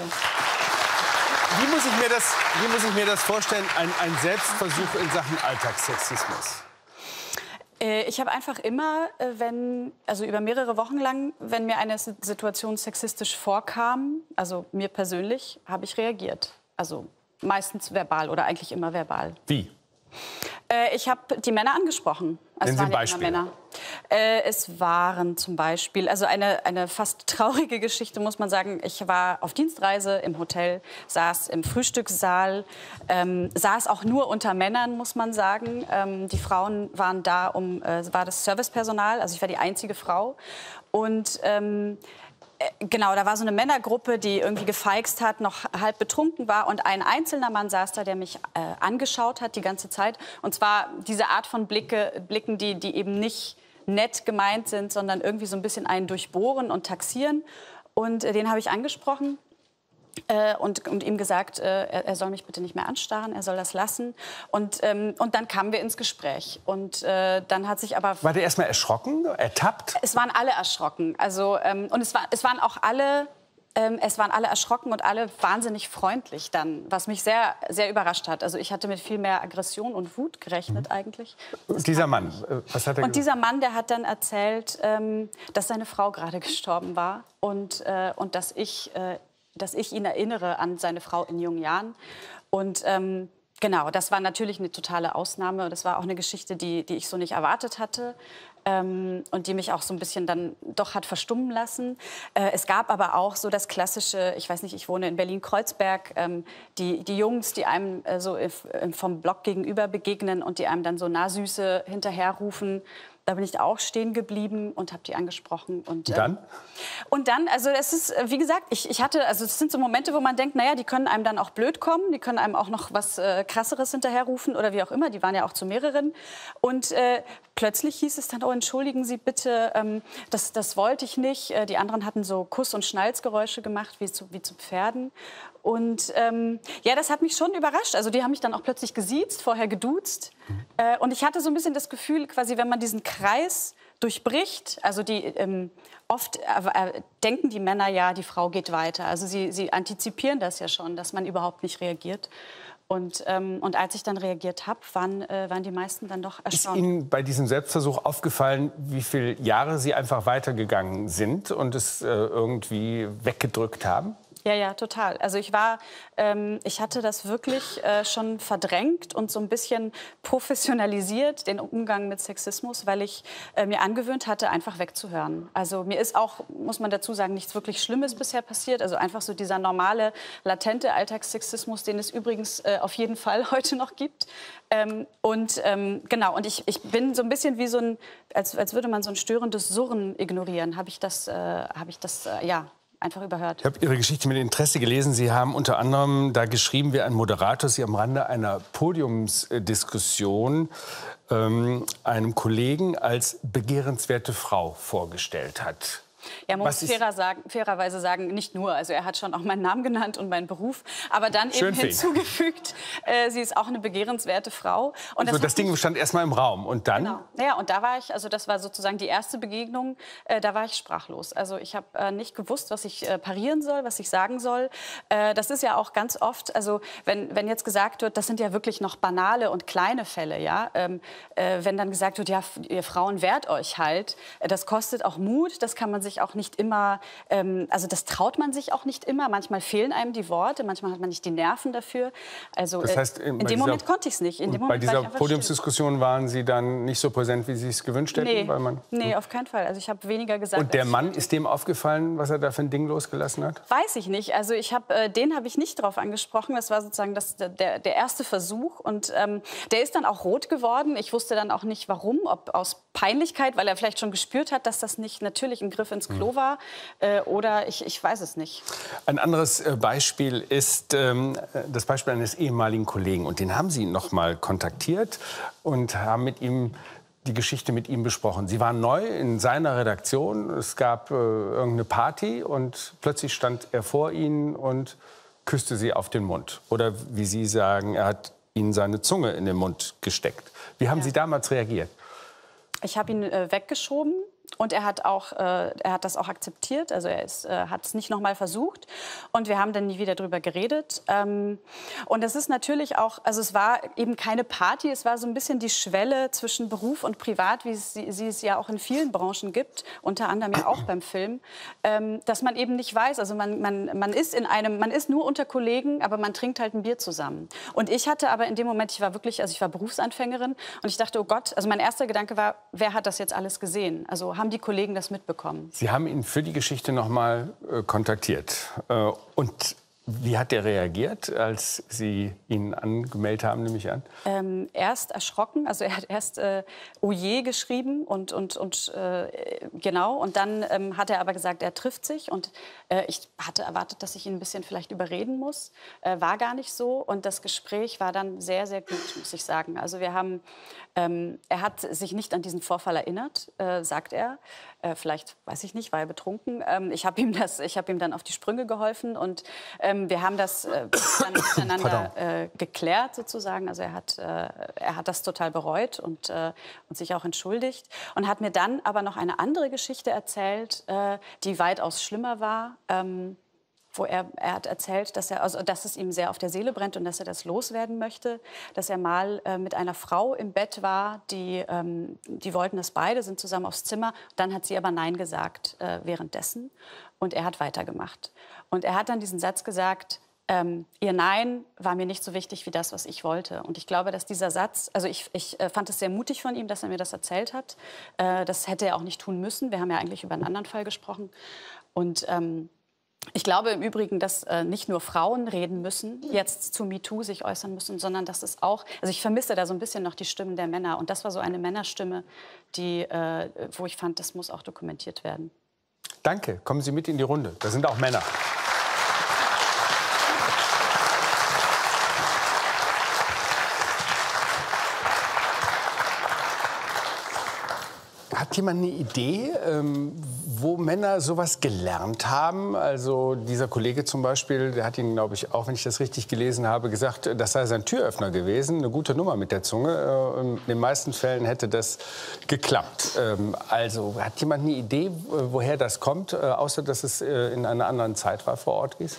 Wie muss ich mir das, wie muss ich mir das vorstellen, ein, ein Selbstversuch in Sachen Alltagssexismus? Äh, ich habe einfach immer, äh, wenn, also über mehrere Wochen lang, wenn mir eine Situation sexistisch vorkam, also mir persönlich, habe ich reagiert. Also meistens verbal oder eigentlich immer verbal. Wie? Äh, ich habe die Männer angesprochen. Also Nennen Sie Beispiele. Männer. Äh, es waren zum Beispiel, also eine, eine fast traurige Geschichte, muss man sagen. Ich war auf Dienstreise im Hotel, saß im Frühstückssaal, ähm, saß auch nur unter Männern, muss man sagen. Ähm, die Frauen waren da, um, äh, war das Servicepersonal, also ich war die einzige Frau. Und ähm, äh, genau, da war so eine Männergruppe, die irgendwie gefeixt hat, noch halb betrunken war und ein einzelner Mann saß da, der mich äh, angeschaut hat die ganze Zeit. Und zwar diese Art von Blicke, Blicken, die, die eben nicht nett gemeint sind, sondern irgendwie so ein bisschen einen durchbohren und taxieren. Und äh, den habe ich angesprochen äh, und, und, ihm gesagt, äh, er, er, soll mich bitte nicht mehr anstarren, er soll das lassen. Und, ähm, und dann kamen wir ins Gespräch. Und äh, dann hat sich aber... War der erstmal erschrocken, ertappt? Es waren alle erschrocken. Also, ähm, und es, war, es waren auch alle... Ähm, es waren alle erschrocken und alle wahnsinnig freundlich dann, was mich sehr, sehr überrascht hat. Also ich hatte mit viel mehr Aggression und Wut gerechnet mhm. eigentlich. Das dieser Mann, äh, was hat er Und dieser Mann, der hat dann erzählt, ähm, dass seine Frau gerade gestorben war und, äh, und dass ich äh, dass ich ihn erinnere an seine Frau in jungen Jahren. Und ähm, Genau, das war natürlich eine totale Ausnahme. Das war auch eine Geschichte, die, die ich so nicht erwartet hatte. Ähm, und die mich auch so ein bisschen dann doch hat verstummen lassen. Äh, es gab aber auch so das klassische, ich weiß nicht, ich wohne in Berlin-Kreuzberg, ähm, die, die Jungs, die einem äh, so vom Block gegenüber begegnen und die einem dann so Nahsüße hinterherrufen. Da bin ich auch stehen geblieben und habe die angesprochen. Und, äh, dann? Und dann, also es ist, äh, wie gesagt, ich, ich hatte, also es sind so Momente, wo man denkt, naja, die können einem dann auch blöd kommen, die können einem auch noch was äh, Krasseres hinterherrufen oder wie auch immer. Die waren ja auch zu mehreren. Und äh, plötzlich hieß es dann, oh, entschuldigen Sie bitte, ähm, das, das wollte ich nicht. Äh, die anderen hatten so Kuss- und Schnalzgeräusche gemacht, wie zu, wie zu Pferden. Und ähm, ja, das hat mich schon überrascht. Also die haben mich dann auch plötzlich gesiezt, vorher geduzt. Äh, und ich hatte so ein bisschen das Gefühl, quasi, wenn man diesen Kreis durchbricht, also die ähm, oft äh, denken die Männer ja, die Frau geht weiter. Also sie, sie antizipieren das ja schon, dass man überhaupt nicht reagiert. Und, ähm, und als ich dann reagiert habe, waren, äh, waren die meisten dann doch erstaunt. Ist Ihnen bei diesem Selbstversuch aufgefallen, wie viele Jahre Sie einfach weitergegangen sind und es äh, irgendwie weggedrückt haben? Ja, ja, total. Also ich war, ähm, ich hatte das wirklich äh, schon verdrängt und so ein bisschen professionalisiert, den Umgang mit Sexismus, weil ich äh, mir angewöhnt hatte, einfach wegzuhören. Also mir ist auch, muss man dazu sagen, nichts wirklich Schlimmes bisher passiert. Also einfach so dieser normale, latente Alltagssexismus, den es übrigens äh, auf jeden Fall heute noch gibt. Ähm, und ähm, genau, und ich, ich bin so ein bisschen wie so ein, als, als würde man so ein störendes Surren ignorieren, habe ich das, äh, habe ich das, äh, ja, einfach überhört. Ich habe Ihre Geschichte mit Interesse gelesen. Sie haben unter anderem da geschrieben, wie ein Moderator Sie am Rande einer Podiumsdiskussion ähm, einem Kollegen als begehrenswerte Frau vorgestellt hat. Ja, man muss fairer sagen, fairerweise sagen, nicht nur. Also er hat schon auch meinen Namen genannt und meinen Beruf, aber dann Schön eben hinzugefügt, äh, sie ist auch eine begehrenswerte Frau. Und also das, das Ding stand erstmal im Raum und dann? Genau. Ja, und da war ich, also das war sozusagen die erste Begegnung, äh, da war ich sprachlos. Also ich habe äh, nicht gewusst, was ich äh, parieren soll, was ich sagen soll. Äh, das ist ja auch ganz oft, also wenn, wenn jetzt gesagt wird, das sind ja wirklich noch banale und kleine Fälle, ja, ähm, äh, wenn dann gesagt wird, ja, ihr Frauen wehrt euch halt, das kostet auch Mut, das kann man sich sich auch nicht immer, ähm, also das traut man sich auch nicht immer. Manchmal fehlen einem die Worte, manchmal hat man nicht die Nerven dafür. Also das heißt, äh, in dem dieser, Moment konnte ich es nicht. In dem bei dieser Podiumsdiskussion waren Sie dann nicht so präsent, wie Sie es gewünscht hätten? Nee, weil man, nee auf keinen Fall. Also ich habe weniger gesagt. Und der Mann, ist dem aufgefallen, was er da für ein Ding losgelassen hat? Weiß ich nicht. Also ich hab, äh, den habe ich nicht drauf angesprochen. Das war sozusagen das, der, der erste Versuch. Und ähm, der ist dann auch rot geworden. Ich wusste dann auch nicht, warum. Ob aus Peinlichkeit, weil er vielleicht schon gespürt hat, dass das nicht natürlich ein Griff ins Klo hm. war. Äh, oder ich, ich weiß es nicht. Ein anderes äh, Beispiel ist ähm, das Beispiel eines ehemaligen Kollegen. Und den haben Sie noch mal kontaktiert und haben mit ihm die Geschichte mit ihm besprochen. Sie waren neu in seiner Redaktion. Es gab äh, irgendeine Party und plötzlich stand er vor Ihnen und küsste Sie auf den Mund. Oder wie Sie sagen, er hat Ihnen seine Zunge in den Mund gesteckt. Wie haben ja. Sie damals reagiert? Ich habe ihn äh, weggeschoben und er hat, auch, äh, er hat das auch akzeptiert, also er äh, hat es nicht noch mal versucht. Und wir haben dann nie wieder darüber geredet. Ähm, und es ist natürlich auch, also es war eben keine Party, es war so ein bisschen die Schwelle zwischen Beruf und Privat, wie es, sie, sie es ja auch in vielen Branchen gibt, unter anderem ja auch beim Film, ähm, dass man eben nicht weiß, also man, man, man ist in einem, man ist nur unter Kollegen, aber man trinkt halt ein Bier zusammen. Und ich hatte aber in dem Moment, ich war wirklich, also ich war Berufsanfängerin und ich dachte, oh Gott, also mein erster Gedanke war, wer hat das jetzt alles gesehen? Also haben die Kollegen das mitbekommen? Sie haben ihn für die Geschichte noch mal äh, kontaktiert. Äh, und wie hat er reagiert, als Sie ihn angemeldet haben, nehme ich an? Ähm, erst erschrocken, also er hat erst äh, Oje geschrieben und, und, und äh, genau. Und dann ähm, hat er aber gesagt, er trifft sich. Und äh, ich hatte erwartet, dass ich ihn ein bisschen vielleicht überreden muss. Äh, war gar nicht so. Und das Gespräch war dann sehr, sehr gut, muss ich sagen. Also wir haben ähm, er hat sich nicht an diesen Vorfall erinnert, äh, sagt er. Äh, vielleicht, weiß ich nicht, war er betrunken. Ähm, ich habe ihm, hab ihm dann auf die Sprünge geholfen und ähm, wir haben das äh, dann miteinander äh, geklärt sozusagen. Also er hat, äh, er hat das total bereut und, äh, und sich auch entschuldigt und hat mir dann aber noch eine andere Geschichte erzählt, die weitaus schlimmer war. Ähm, wo er, er hat erzählt, dass, er, also, dass es ihm sehr auf der Seele brennt und dass er das loswerden möchte, dass er mal äh, mit einer Frau im Bett war, die, ähm, die wollten das beide, sind zusammen aufs Zimmer, dann hat sie aber Nein gesagt äh, währenddessen und er hat weitergemacht. Und er hat dann diesen Satz gesagt, ähm, ihr Nein war mir nicht so wichtig wie das, was ich wollte. Und ich glaube, dass dieser Satz, also ich, ich äh, fand es sehr mutig von ihm, dass er mir das erzählt hat. Äh, das hätte er auch nicht tun müssen. Wir haben ja eigentlich über einen anderen Fall gesprochen. Und ähm, ich glaube im Übrigen, dass äh, nicht nur Frauen reden müssen, jetzt zu MeToo sich äußern müssen, sondern dass es auch, also ich vermisse da so ein bisschen noch die Stimmen der Männer. Und das war so eine Männerstimme, die, äh, wo ich fand, das muss auch dokumentiert werden. Danke, kommen Sie mit in die Runde. Da sind auch Männer. Hat jemand eine Idee, ähm, wo Männer sowas gelernt haben? Also dieser Kollege zum Beispiel, der hat Ihnen, glaube ich, auch wenn ich das richtig gelesen habe, gesagt, das sei sein Türöffner gewesen. Eine gute Nummer mit der Zunge. Äh, in den meisten Fällen hätte das geklappt. Ähm, also hat jemand eine Idee, woher das kommt, äh, außer dass es äh, in einer anderen Zeit war vor Ort ist?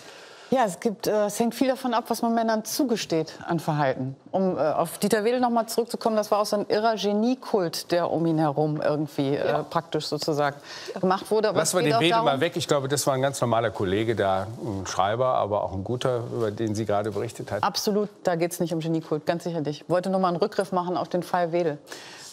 Ja, es, gibt, äh, es hängt viel davon ab, was man Männern zugesteht an Verhalten. Um äh, auf Dieter Wedel noch mal zurückzukommen, das war auch so ein irrer Geniekult, der um ihn herum irgendwie äh, ja. praktisch sozusagen gemacht wurde. Aber Lassen wir den Wedel mal weg. Ich glaube, das war ein ganz normaler Kollege, da ein Schreiber, aber auch ein guter, über den Sie gerade berichtet hat. Absolut, da geht es nicht um Geniekult, ganz sicherlich. Ich wollte nur mal einen Rückgriff machen auf den Fall Wedel.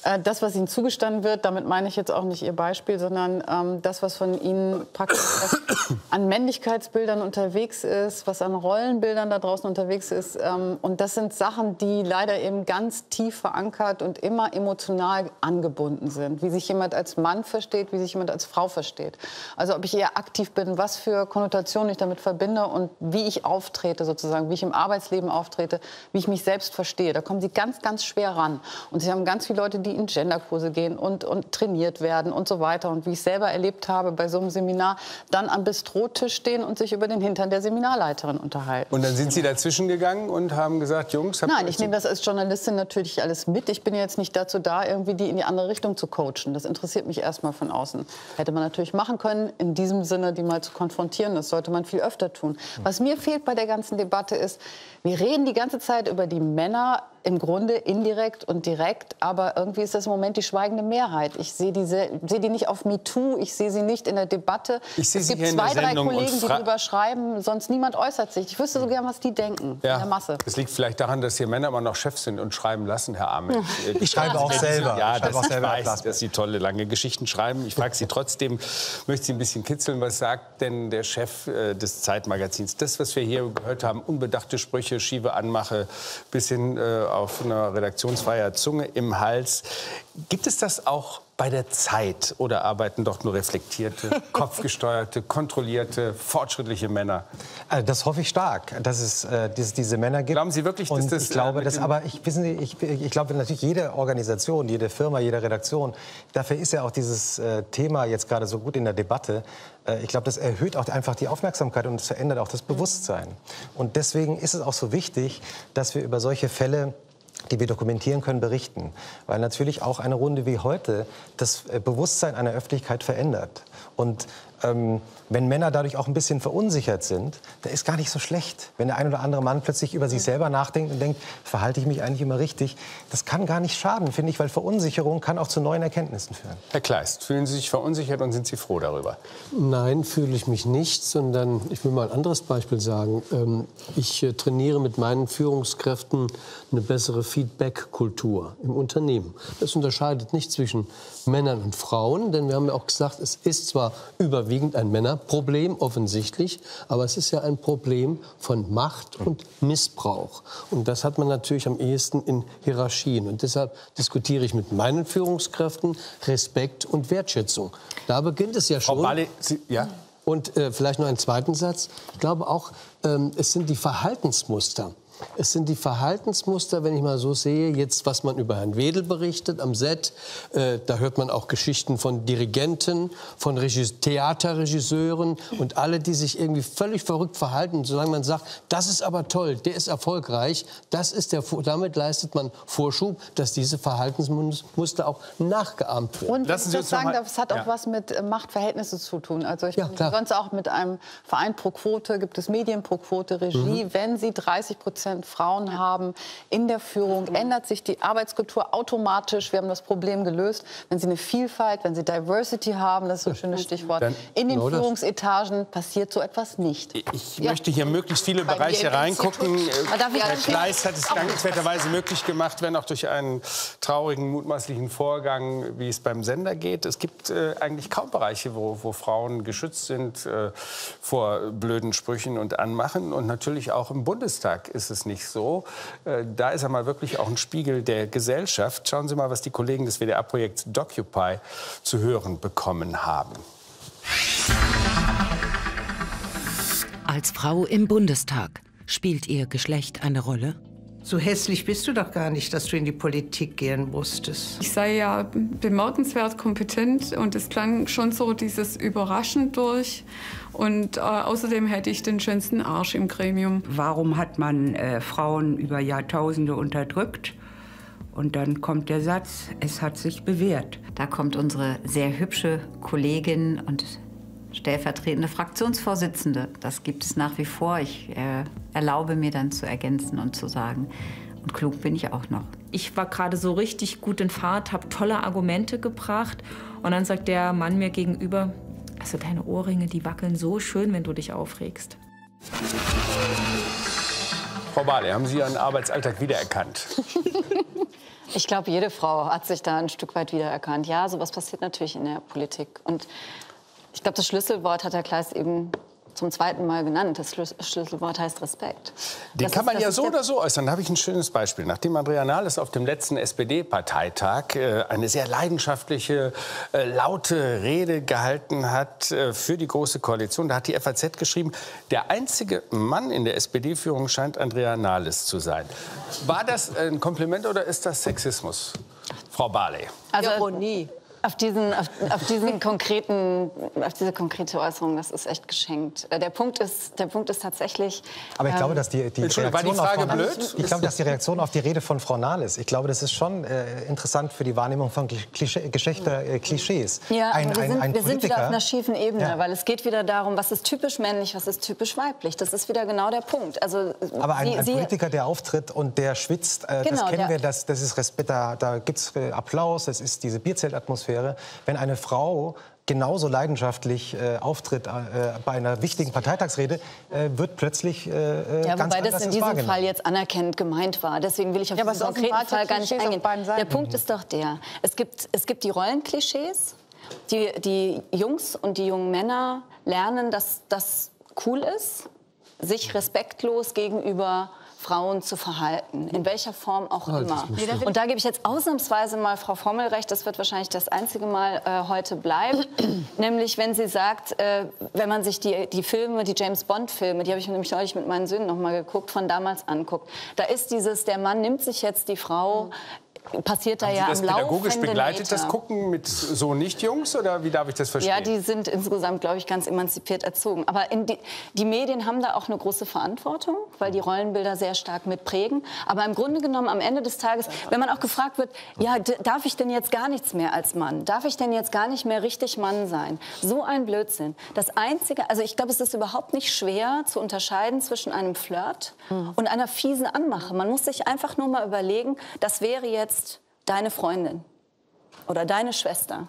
Äh, das, was Ihnen zugestanden wird, damit meine ich jetzt auch nicht Ihr Beispiel, sondern ähm, das, was von Ihnen praktisch an Männlichkeitsbildern unterwegs ist, was an Rollenbildern da draußen unterwegs ist. Ähm, und das sind Sachen, die leider eben ganz tief verankert und immer emotional angebunden sind. Wie sich jemand als Mann versteht, wie sich jemand als Frau versteht. Also ob ich eher aktiv bin, was für Konnotationen ich damit verbinde und wie ich auftrete sozusagen, wie ich im Arbeitsleben auftrete, wie ich mich selbst verstehe. Da kommen Sie ganz, ganz schwer ran. Und Sie haben ganz viele Leute, die die in Genderkurse gehen und, und trainiert werden und so weiter. Und wie ich selber erlebt habe bei so einem Seminar, dann am Bistrotisch stehen und sich über den Hintern der Seminarleiterin unterhalten. Und dann sind Sie dazwischen gegangen und haben gesagt, Jungs... Nein, ich nehme das als Journalistin natürlich alles mit. Ich bin jetzt nicht dazu da, irgendwie die in die andere Richtung zu coachen. Das interessiert mich erstmal von außen. Hätte man natürlich machen können, in diesem Sinne, die mal zu konfrontieren. Das sollte man viel öfter tun. Was mir fehlt bei der ganzen Debatte ist, wir reden die ganze Zeit über die Männer im Grunde indirekt und direkt, aber irgendwie ist das im Moment die schweigende Mehrheit. Ich sehe die, sehe die nicht auf MeToo, ich sehe sie nicht in der Debatte. Ich sehe es gibt zwei, drei Kollegen, die darüber schreiben, sonst niemand äußert sich. Ich wüsste so gern, was die denken ja. in der Masse. Es liegt vielleicht daran, dass hier Männer immer noch Chefs sind und schreiben lassen, Herr Ahmed. Ich, ich schreibe auch selber. Ja, ich das auch selber ich weiß, dass Sie tolle, lange Geschichten schreiben. Ich frage Sie trotzdem, möchte Sie ein bisschen kitzeln, was sagt denn der Chef äh, des Zeitmagazins? Das, was wir hier gehört haben, unbedachte Sprüche, schiefe Anmache, bis hin äh, auf einer Redaktion reaktionsfreier Zunge im Hals. Gibt es das auch bei der Zeit oder arbeiten doch nur reflektierte, kopfgesteuerte, kontrollierte, fortschrittliche Männer? Also das hoffe ich stark, dass es, äh, dass es diese Männer gibt. Glauben Sie wirklich, dass Und das... Ich glaube, dass, aber ich, wissen Sie, ich, ich glaube natürlich jede Organisation, jede Firma, jede Redaktion, dafür ist ja auch dieses äh, Thema jetzt gerade so gut in der Debatte. Äh, ich glaube, das erhöht auch einfach die Aufmerksamkeit und es verändert auch das Bewusstsein. Und deswegen ist es auch so wichtig, dass wir über solche Fälle die wir dokumentieren können, berichten. Weil natürlich auch eine Runde wie heute das äh, Bewusstsein einer Öffentlichkeit verändert. Und ähm, wenn Männer dadurch auch ein bisschen verunsichert sind, da ist gar nicht so schlecht. Wenn der ein oder andere Mann plötzlich über sich selber nachdenkt und denkt, verhalte ich mich eigentlich immer richtig, das kann gar nicht schaden, finde ich, weil Verunsicherung kann auch zu neuen Erkenntnissen führen. Herr Kleist, fühlen Sie sich verunsichert und sind Sie froh darüber? Nein, fühle ich mich nicht, sondern ich will mal ein anderes Beispiel sagen. Ähm, ich äh, trainiere mit meinen Führungskräften eine bessere Feedback-Kultur im Unternehmen. Das unterscheidet nicht zwischen Männern und Frauen, denn wir haben ja auch gesagt, es ist zwar überwiegend ein Männerproblem, offensichtlich, aber es ist ja ein Problem von Macht und Missbrauch. Und das hat man natürlich am ehesten in Hierarchien. Und deshalb diskutiere ich mit meinen Führungskräften Respekt und Wertschätzung. Da beginnt es ja schon. Frau Balle, Sie, ja? Und äh, vielleicht noch einen zweiten Satz. Ich glaube auch, ähm, es sind die Verhaltensmuster. Es sind die Verhaltensmuster, wenn ich mal so sehe, jetzt was man über Herrn Wedel berichtet am Set. Äh, da hört man auch Geschichten von Dirigenten, von Regis Theaterregisseuren und alle, die sich irgendwie völlig verrückt verhalten. Solange man sagt, das ist aber toll, der ist erfolgreich, das ist der, damit leistet man Vorschub, dass diese Verhaltensmuster auch nachgeahmt werden. Und Lassen Sie uns sagen, das hat auch ja. was mit äh, Machtverhältnissen zu tun. Also ich ja, bin sonst auch mit einem Verein pro Quote, gibt es Medien pro Quote, Regie. Mhm. Wenn Sie 30 Prozent Prozent Frauen haben in der Führung, ändert sich die Arbeitskultur automatisch. Wir haben das Problem gelöst. Wenn Sie eine Vielfalt, wenn Sie Diversity haben, das ist so ein schönes Stichwort, in den. Führungsetagen passiert so etwas nicht. Ich möchte hier möglichst viele Bereiche reingucken. Herr Kleist hat es dankenswerterweise möglich gemacht, wenn auch durch einen traurigen, mutmaßlichen Vorgang, wie es beim Sender geht. Es gibt äh, eigentlich kaum Bereiche, wo, wo Frauen geschützt sind äh, vor blöden Sprüchen und Anmachen. Und natürlich auch im Bundestag ist es nicht so. Äh, da ist einmal wirklich auch ein Spiegel der Gesellschaft. Schauen Sie mal, was die Kollegen des WDR-Projekts Docupy zu hören bekommen haben. Als Frau im Bundestag spielt ihr Geschlecht eine Rolle? So hässlich bist du doch gar nicht, dass du in die Politik gehen musstest. Ich sei ja bemerkenswert kompetent und es klang schon so dieses Überraschend durch. Und äh, außerdem hätte ich den schönsten Arsch im Gremium. Warum hat man äh, Frauen über Jahrtausende unterdrückt? Und dann kommt der Satz, es hat sich bewährt. Da kommt unsere sehr hübsche Kollegin und stellvertretende Fraktionsvorsitzende. Das gibt es nach wie vor. Ich äh, erlaube mir dann zu ergänzen und zu sagen, und klug bin ich auch noch. Ich war gerade so richtig gut in Fahrt, habe tolle Argumente gebracht. Und dann sagt der Mann mir gegenüber, also deine Ohrringe, die wackeln so schön, wenn du dich aufregst. Frau Barley, haben Sie Ihren Arbeitsalltag wiedererkannt? Ich glaube, jede Frau hat sich da ein Stück weit wiedererkannt. Ja, sowas passiert natürlich in der Politik. Und ich glaube, das Schlüsselwort hat Herr Kleist eben zum zweiten Mal genannt. Das Schlüs- Schlüsselwort heißt Respekt. Den Das kann ist- man ja so der- oder so äußern. Da habe ich ein schönes Beispiel. Nachdem Andrea Nahles auf dem letzten SPD-Parteitag äh, eine sehr leidenschaftliche, äh, laute Rede gehalten hat äh, für die Große Koalition, da hat die FAZ geschrieben, der einzige Mann in der SPD-Führung scheint Andrea Nahles zu sein. War das ein Kompliment oder ist das Sexismus, Frau Barley? Also, Auf diesen, auf, auf diesen konkreten, auf diese konkrete Äußerung, das ist echt geschenkt. Äh, Der Punkt ist, der Punkt ist tatsächlich. Aber ich glaube, ähm, dass die, die Entschuldigung, war die Reaktion auf Frage Frau Nahles- blöd? Ich glaube, dass die Reaktion auf die Rede von Frau Nahles, ich glaube, das ist schon äh, interessant für die Wahrnehmung von Klischee, Geschlechter, äh, Klischees. Ja, ein, wir ein, sind, ein wir sind wieder Politiker- auf einer schiefen Ebene, Ja. weil es geht wieder darum, was ist typisch männlich, was ist typisch weiblich. Das ist wieder genau der Punkt. Also, Aber ein, Sie, ein Politiker, der auftritt und der schwitzt, äh, Genau, das kennen der- wir, das, das ist Respekt, da, da gibt es äh, Applaus, das ist diese Bierzeltatmosphäre. Wenn eine Frau genauso leidenschaftlich äh, auftritt äh, bei einer wichtigen Parteitagsrede, äh, wird plötzlich äh, äh, ja, ganz wobei das anders in diesem. Fall jetzt anerkennend gemeint war. Deswegen will ich auf Ja, aber diesen es konkreten Fall gar nicht eingehen. Der Punkt ist doch der, es gibt, es gibt die Rollenklischees. Die, die Jungs und die jungen Männer lernen, dass das cool ist, sich respektlos gegenüber Frauen zu verhalten, in welcher Form auch Ah, immer. Und da gebe ich jetzt ausnahmsweise mal Frau Vommel recht, das wird wahrscheinlich das einzige Mal äh, heute bleiben, nämlich wenn sie sagt, äh, wenn man sich die, die Filme, die James Bond-Filme, die habe ich nämlich neulich mit meinen Söhnen noch mal geguckt, von damals anguckt, da ist dieses, der Mann nimmt sich jetzt die Frau, passiert da ja Sie das am pädagogisch begleitet, das Meter. Gucken mit so Nicht-Jungs? Oder wie darf ich das verstehen? Ja, die sind insgesamt, glaube ich, ganz emanzipiert erzogen. Aber die, die Medien haben da auch eine große Verantwortung, weil die Rollenbilder sehr stark mitprägen. Aber im Grunde genommen am Ende des Tages, wenn man auch gefragt wird, ja, darf ich denn jetzt gar nichts mehr als Mann? Darf ich denn jetzt gar nicht mehr richtig Mann sein? So ein Blödsinn. Das Einzige, also ich glaube, es ist überhaupt nicht schwer zu unterscheiden zwischen einem Flirt und einer fiesen Anmache. Man muss sich einfach nur mal überlegen, das wäre jetzt deine Freundin oder deine Schwester.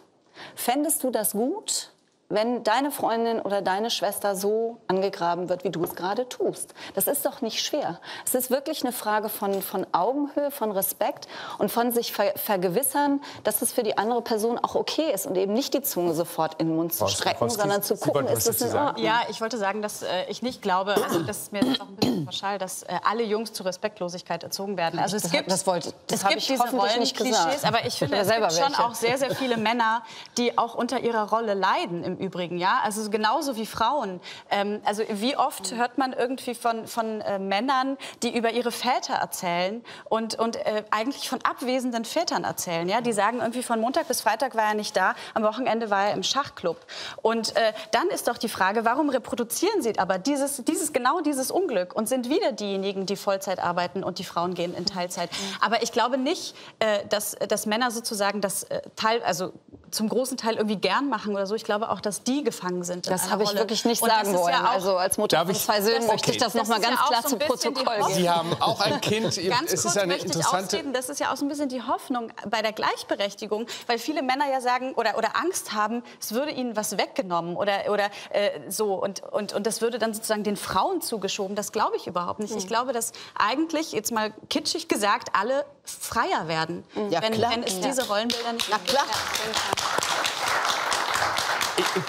Fändest du das gut, wenn deine Freundin oder deine Schwester so angegraben wird, wie du es gerade tust? Das ist doch nicht schwer. Es ist wirklich eine Frage von, von Augenhöhe, von Respekt und von sich ver vergewissern, dass es für die andere Person auch okay ist und eben nicht die Zunge sofort in den Mund zu strecken, Strakowski, sondern zu gucken, was ist es in? Ordnung. Ja, ich wollte sagen, dass äh, ich nicht glaube, also das ist mir jetzt auch ein bisschen pauschal, dass äh, alle Jungs zu Respektlosigkeit erzogen werden. Also es Das- gibt, das wollte- das es gibt ich diese hoffentlich nicht Rollenklischees, gesagt. aber ich finde, Ja, es gibt schon welche. auch sehr, sehr viele Männer, die auch unter ihrer Rolle leiden im Übrigen. Ja? Also genauso wie Frauen. Ähm, also wie oft hört man irgendwie von, von äh, Männern, die über ihre Väter erzählen und, und äh, eigentlich von abwesenden Vätern erzählen. Ja? Die sagen irgendwie von Montag bis Freitag war er nicht da, am Wochenende war er im Schachclub. Und äh, dann ist doch die Frage, warum reproduzieren sie aber dieses, dieses, genau dieses Unglück und sind wieder diejenigen, die Vollzeit arbeiten und die Frauen gehen in Teilzeit. Aber ich glaube nicht, äh, dass, dass Männer sozusagen das äh, Teil, also zum großen Teil irgendwie gern machen oder so. Ich glaube auch, dass die gefangen sind. Das habe ich wirklich nicht sagen wollen. Ja also als Mutter von zwei Söhnen okay. möchte ich das, das noch mal ganz ja klar so zu Protokoll geben. Sie haben auch ein Kind. ganz es ist eine interessante. Ich das ist ja auch so ein bisschen die Hoffnung bei der Gleichberechtigung, weil viele Männer ja sagen oder, oder Angst haben, es würde ihnen was weggenommen oder, oder äh, so und, und, und das würde dann sozusagen den Frauen zugeschoben. Das glaube ich überhaupt nicht. Ich hm. glaube, dass eigentlich, jetzt mal kitschig gesagt, alle freier werden, ja, wenn, wenn es diese Rollenbilder nicht mehr gibt.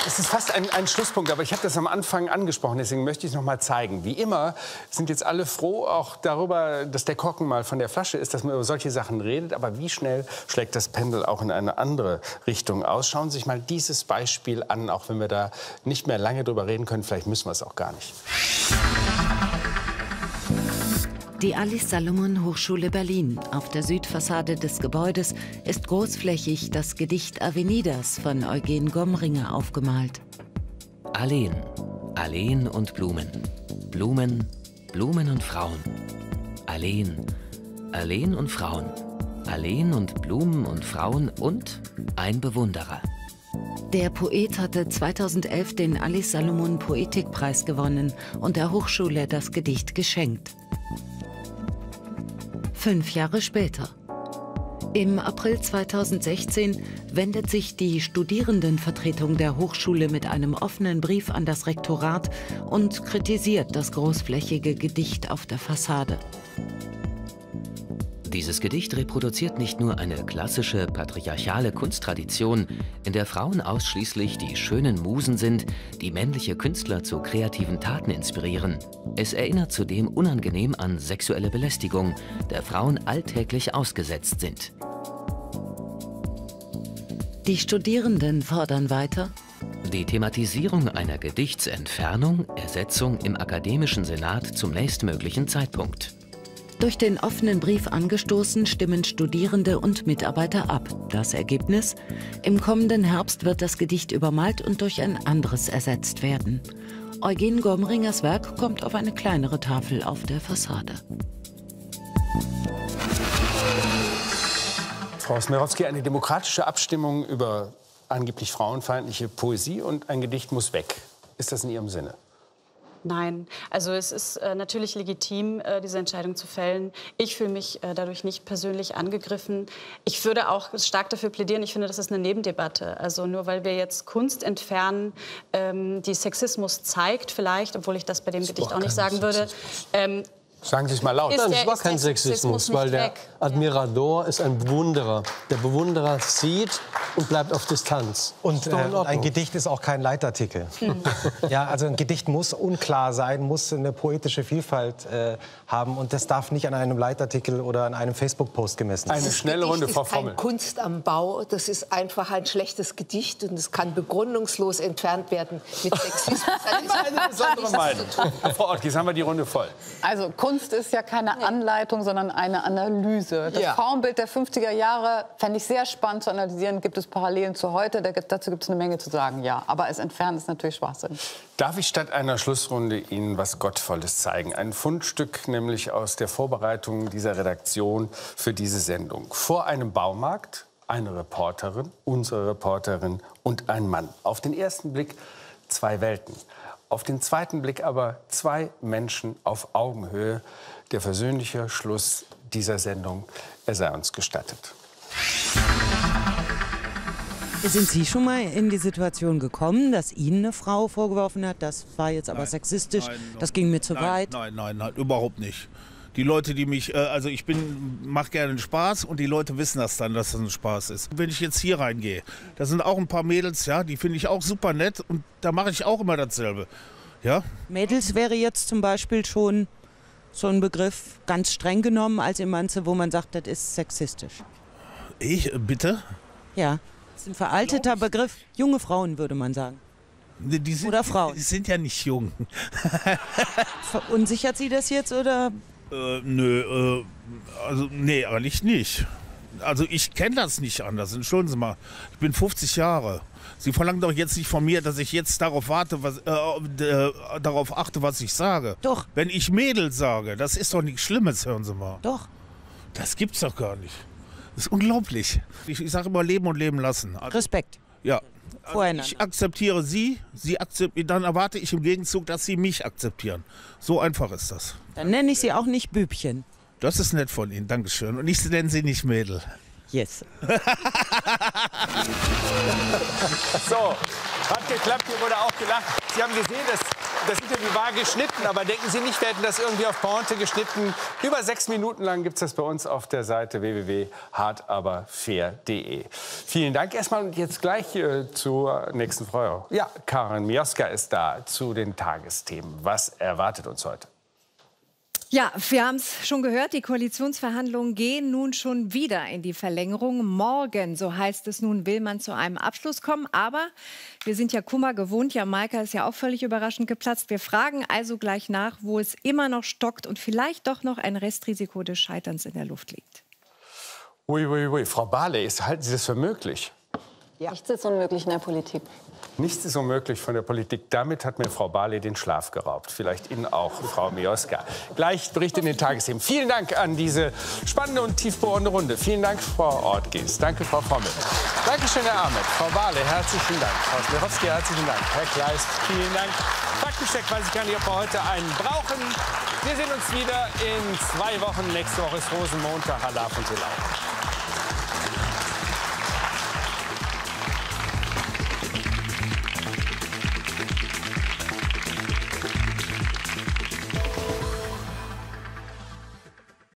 Es ist fast ein, ein, Schlusspunkt, aber ich habe das am Anfang angesprochen, deswegen möchte ich es noch mal zeigen. Wie immer sind jetzt alle froh auch darüber, dass der Korken mal von der Flasche ist, dass man über solche Sachen redet. Aber wie schnell schlägt das Pendel auch in eine andere Richtung aus? Schauen Sie sich mal dieses Beispiel an, auch wenn wir da nicht mehr lange drüber reden können. Vielleicht müssen wir es auch gar nicht. Die Alice Salomon Hochschule Berlin. Auf der Südfassade des Gebäudes ist großflächig das Gedicht Avenidas von Eugen Gomringer aufgemalt. Alleen, Alleen und Blumen. Blumen, Blumen und Frauen. Alleen, Alleen und Frauen. Alleen und Blumen und Frauen und ein Bewunderer. Der Poet hatte 2011 den Alice Salomon Poetikpreis gewonnen und der Hochschule das Gedicht geschenkt. Fünf Jahre später. Im April 2016 wendet sich die Studierendenvertretung der Hochschule mit einem offenen Brief an das Rektorat und kritisiert das großflächige Gedicht auf der Fassade. Dieses Gedicht reproduziert nicht nur eine klassische patriarchale Kunsttradition, in der Frauen ausschließlich die schönen Musen sind, die männliche Künstler zu kreativen Taten inspirieren. Es erinnert zudem unangenehm an sexuelle Belästigung, der Frauen alltäglich ausgesetzt sind. Die Studierenden fordern weiter, die Thematisierung einer Gedichtsentfernung, Ersetzung im akademischen Senat zum nächstmöglichen Zeitpunkt. Durch den offenen Brief angestoßen stimmen Studierende und Mitarbeiter ab. Das Ergebnis? Im kommenden Herbst wird das Gedicht übermalt und durch ein anderes ersetzt werden. Eugen Gomringers Werk kommt auf eine kleinere Tafel auf der Fassade. Frau Smerowski, eine demokratische Abstimmung über angeblich frauenfeindliche Poesie und ein Gedicht muss weg. Ist das in Ihrem Sinne? Nein, also es ist äh, natürlich legitim, äh, diese Entscheidung zu fällen. Ich fühle mich äh, dadurch nicht persönlich angegriffen. Ich würde auch stark dafür plädieren, ich finde, das ist eine Nebendebatte. Also nur weil wir jetzt Kunst entfernen, ähm, die Sexismus zeigt vielleicht, obwohl ich das bei dem das Gedicht auch nicht sagen würde, ähm, Sagen Sie es mal laut. Nein, das war kein Sexismus, Sexismus weil der weg. Admirador ist ein Bewunderer. Der Bewunderer sieht und bleibt auf Distanz. Und äh, ein Gedicht ist auch kein Leitartikel. Hm. ja, also ein Gedicht muss unklar sein, muss eine poetische Vielfalt äh, haben und das darf nicht an einem Leitartikel oder an einem Facebook-Post gemessen werden. Eine schnelle Runde, Frau Frommel. Ist Kunst am Bau, das ist einfach ein schlechtes Gedicht und es kann begründungslos entfernt werden mit Sexismus. Das ist eine besondere Meinung. Frau Ort, jetzt haben wir die Runde voll. Also Kunst Kunst ist ja keine nee. Anleitung, sondern eine Analyse. Das ja. Frauenbild der 50er Jahre fände ich sehr spannend zu analysieren. Gibt es Parallelen zu heute? dazu gibt es eine Menge zu sagen, ja. Aber es entfernt ist natürlich Schwachsinn. Darf ich statt einer Schlussrunde Ihnen was Gottvolles zeigen? Ein Fundstück nämlich aus der Vorbereitung dieser Redaktion für diese Sendung. Vor einem Baumarkt eine Reporterin, unsere Reporterin und ein Mann. Auf den ersten Blick zwei Welten. Auf den zweiten Blick aber zwei Menschen auf Augenhöhe. Der versöhnliche Schluss dieser Sendung, er sei uns gestattet. Sind Sie schon mal in die Situation gekommen, dass Ihnen eine Frau vorgeworfen hat, das war jetzt aber nein, sexistisch, nein, das ging mir zu nein, weit? Nein, nein, nein, überhaupt nicht die Leute, die mich, äh, also ich bin, mache gerne Spaß und die Leute wissen das dann, dass das ein Spaß ist. Wenn ich jetzt hier reingehe, da sind auch ein paar Mädels, ja, die finde ich auch super nett und da mache ich auch immer dasselbe. Ja? Mädels wäre jetzt zum Beispiel schon so ein Begriff ganz streng genommen als Emanze, wo man sagt, das ist sexistisch. Ich, äh, bitte? Ja, das ist ein veralteter Begriff. Junge Frauen, würde man sagen. Sind, oder Frauen. Die sind ja nicht jung. Verunsichert Sie das jetzt oder äh, nö, äh, also nee, eigentlich nicht. Also ich kenne das nicht anders. Entschuldigen Sie mal, ich bin 50 Jahre. Sie verlangen doch jetzt nicht von mir, dass ich jetzt darauf warte, was, äh, äh, darauf achte, was ich sage. Doch. Wenn ich Mädel sage, das ist doch nichts Schlimmes, hören Sie mal. Doch. Das gibt's doch gar nicht. Das ist unglaublich. Ich, ich sage immer Leben und Leben lassen. Respekt. Ja. Voreinander. Ich akzeptiere Sie, Sie akzept, dann erwarte ich im Gegenzug, dass Sie mich akzeptieren. So einfach ist das. Dann nenne ich Sie auch nicht Bübchen. Das ist nett von Ihnen, Dankeschön. Und ich nenne Sie nicht Mädel. Yes. So, hat geklappt, hier wurde auch gelacht. Sie haben gesehen, das, das Interview war geschnitten, aber denken Sie nicht, wir hätten das irgendwie auf Pointe geschnitten. Über sechs Minuten lang gibt es das bei uns auf der Seite www.hartaberfair.de. Vielen Dank erstmal und jetzt gleich äh, zur nächsten Frau. Ja, Karin Mioska ist da zu den Tagesthemen. Was erwartet uns heute? Ja, wir haben es schon gehört, die Koalitionsverhandlungen gehen nun schon wieder in die Verlängerung. Morgen, so heißt es nun, will man zu einem Abschluss kommen. Aber wir sind ja Kummer gewohnt. Jamaika ist ja auch völlig überraschend geplatzt. Wir fragen also gleich nach, wo es immer noch stockt und vielleicht doch noch ein Restrisiko des Scheiterns in der Luft liegt. Ui, ui, ui. Frau Barley, halten Sie das für möglich? Nichts ist unmöglich in der Politik. Nichts ist unmöglich von der Politik. Damit hat mir Frau Barley den Schlaf geraubt. Vielleicht Ihnen auch, Frau Mioska. Gleich Bericht in den Tagesthemen. Vielen Dank an diese spannende und tiefbohrende Runde. Vielen Dank, Frau Ortges. Danke, Frau Frommel. Dankeschön, Herr Ahmed. Frau Barley, herzlichen Dank. Frau Smirowski, herzlichen Dank. Herr Kleist, vielen Dank. Faktencheck weiß ich gar nicht, ob wir heute einen brauchen. Wir sehen uns wieder in zwei Wochen. Nächste Woche ist Rosenmontag. Allah von Tillau.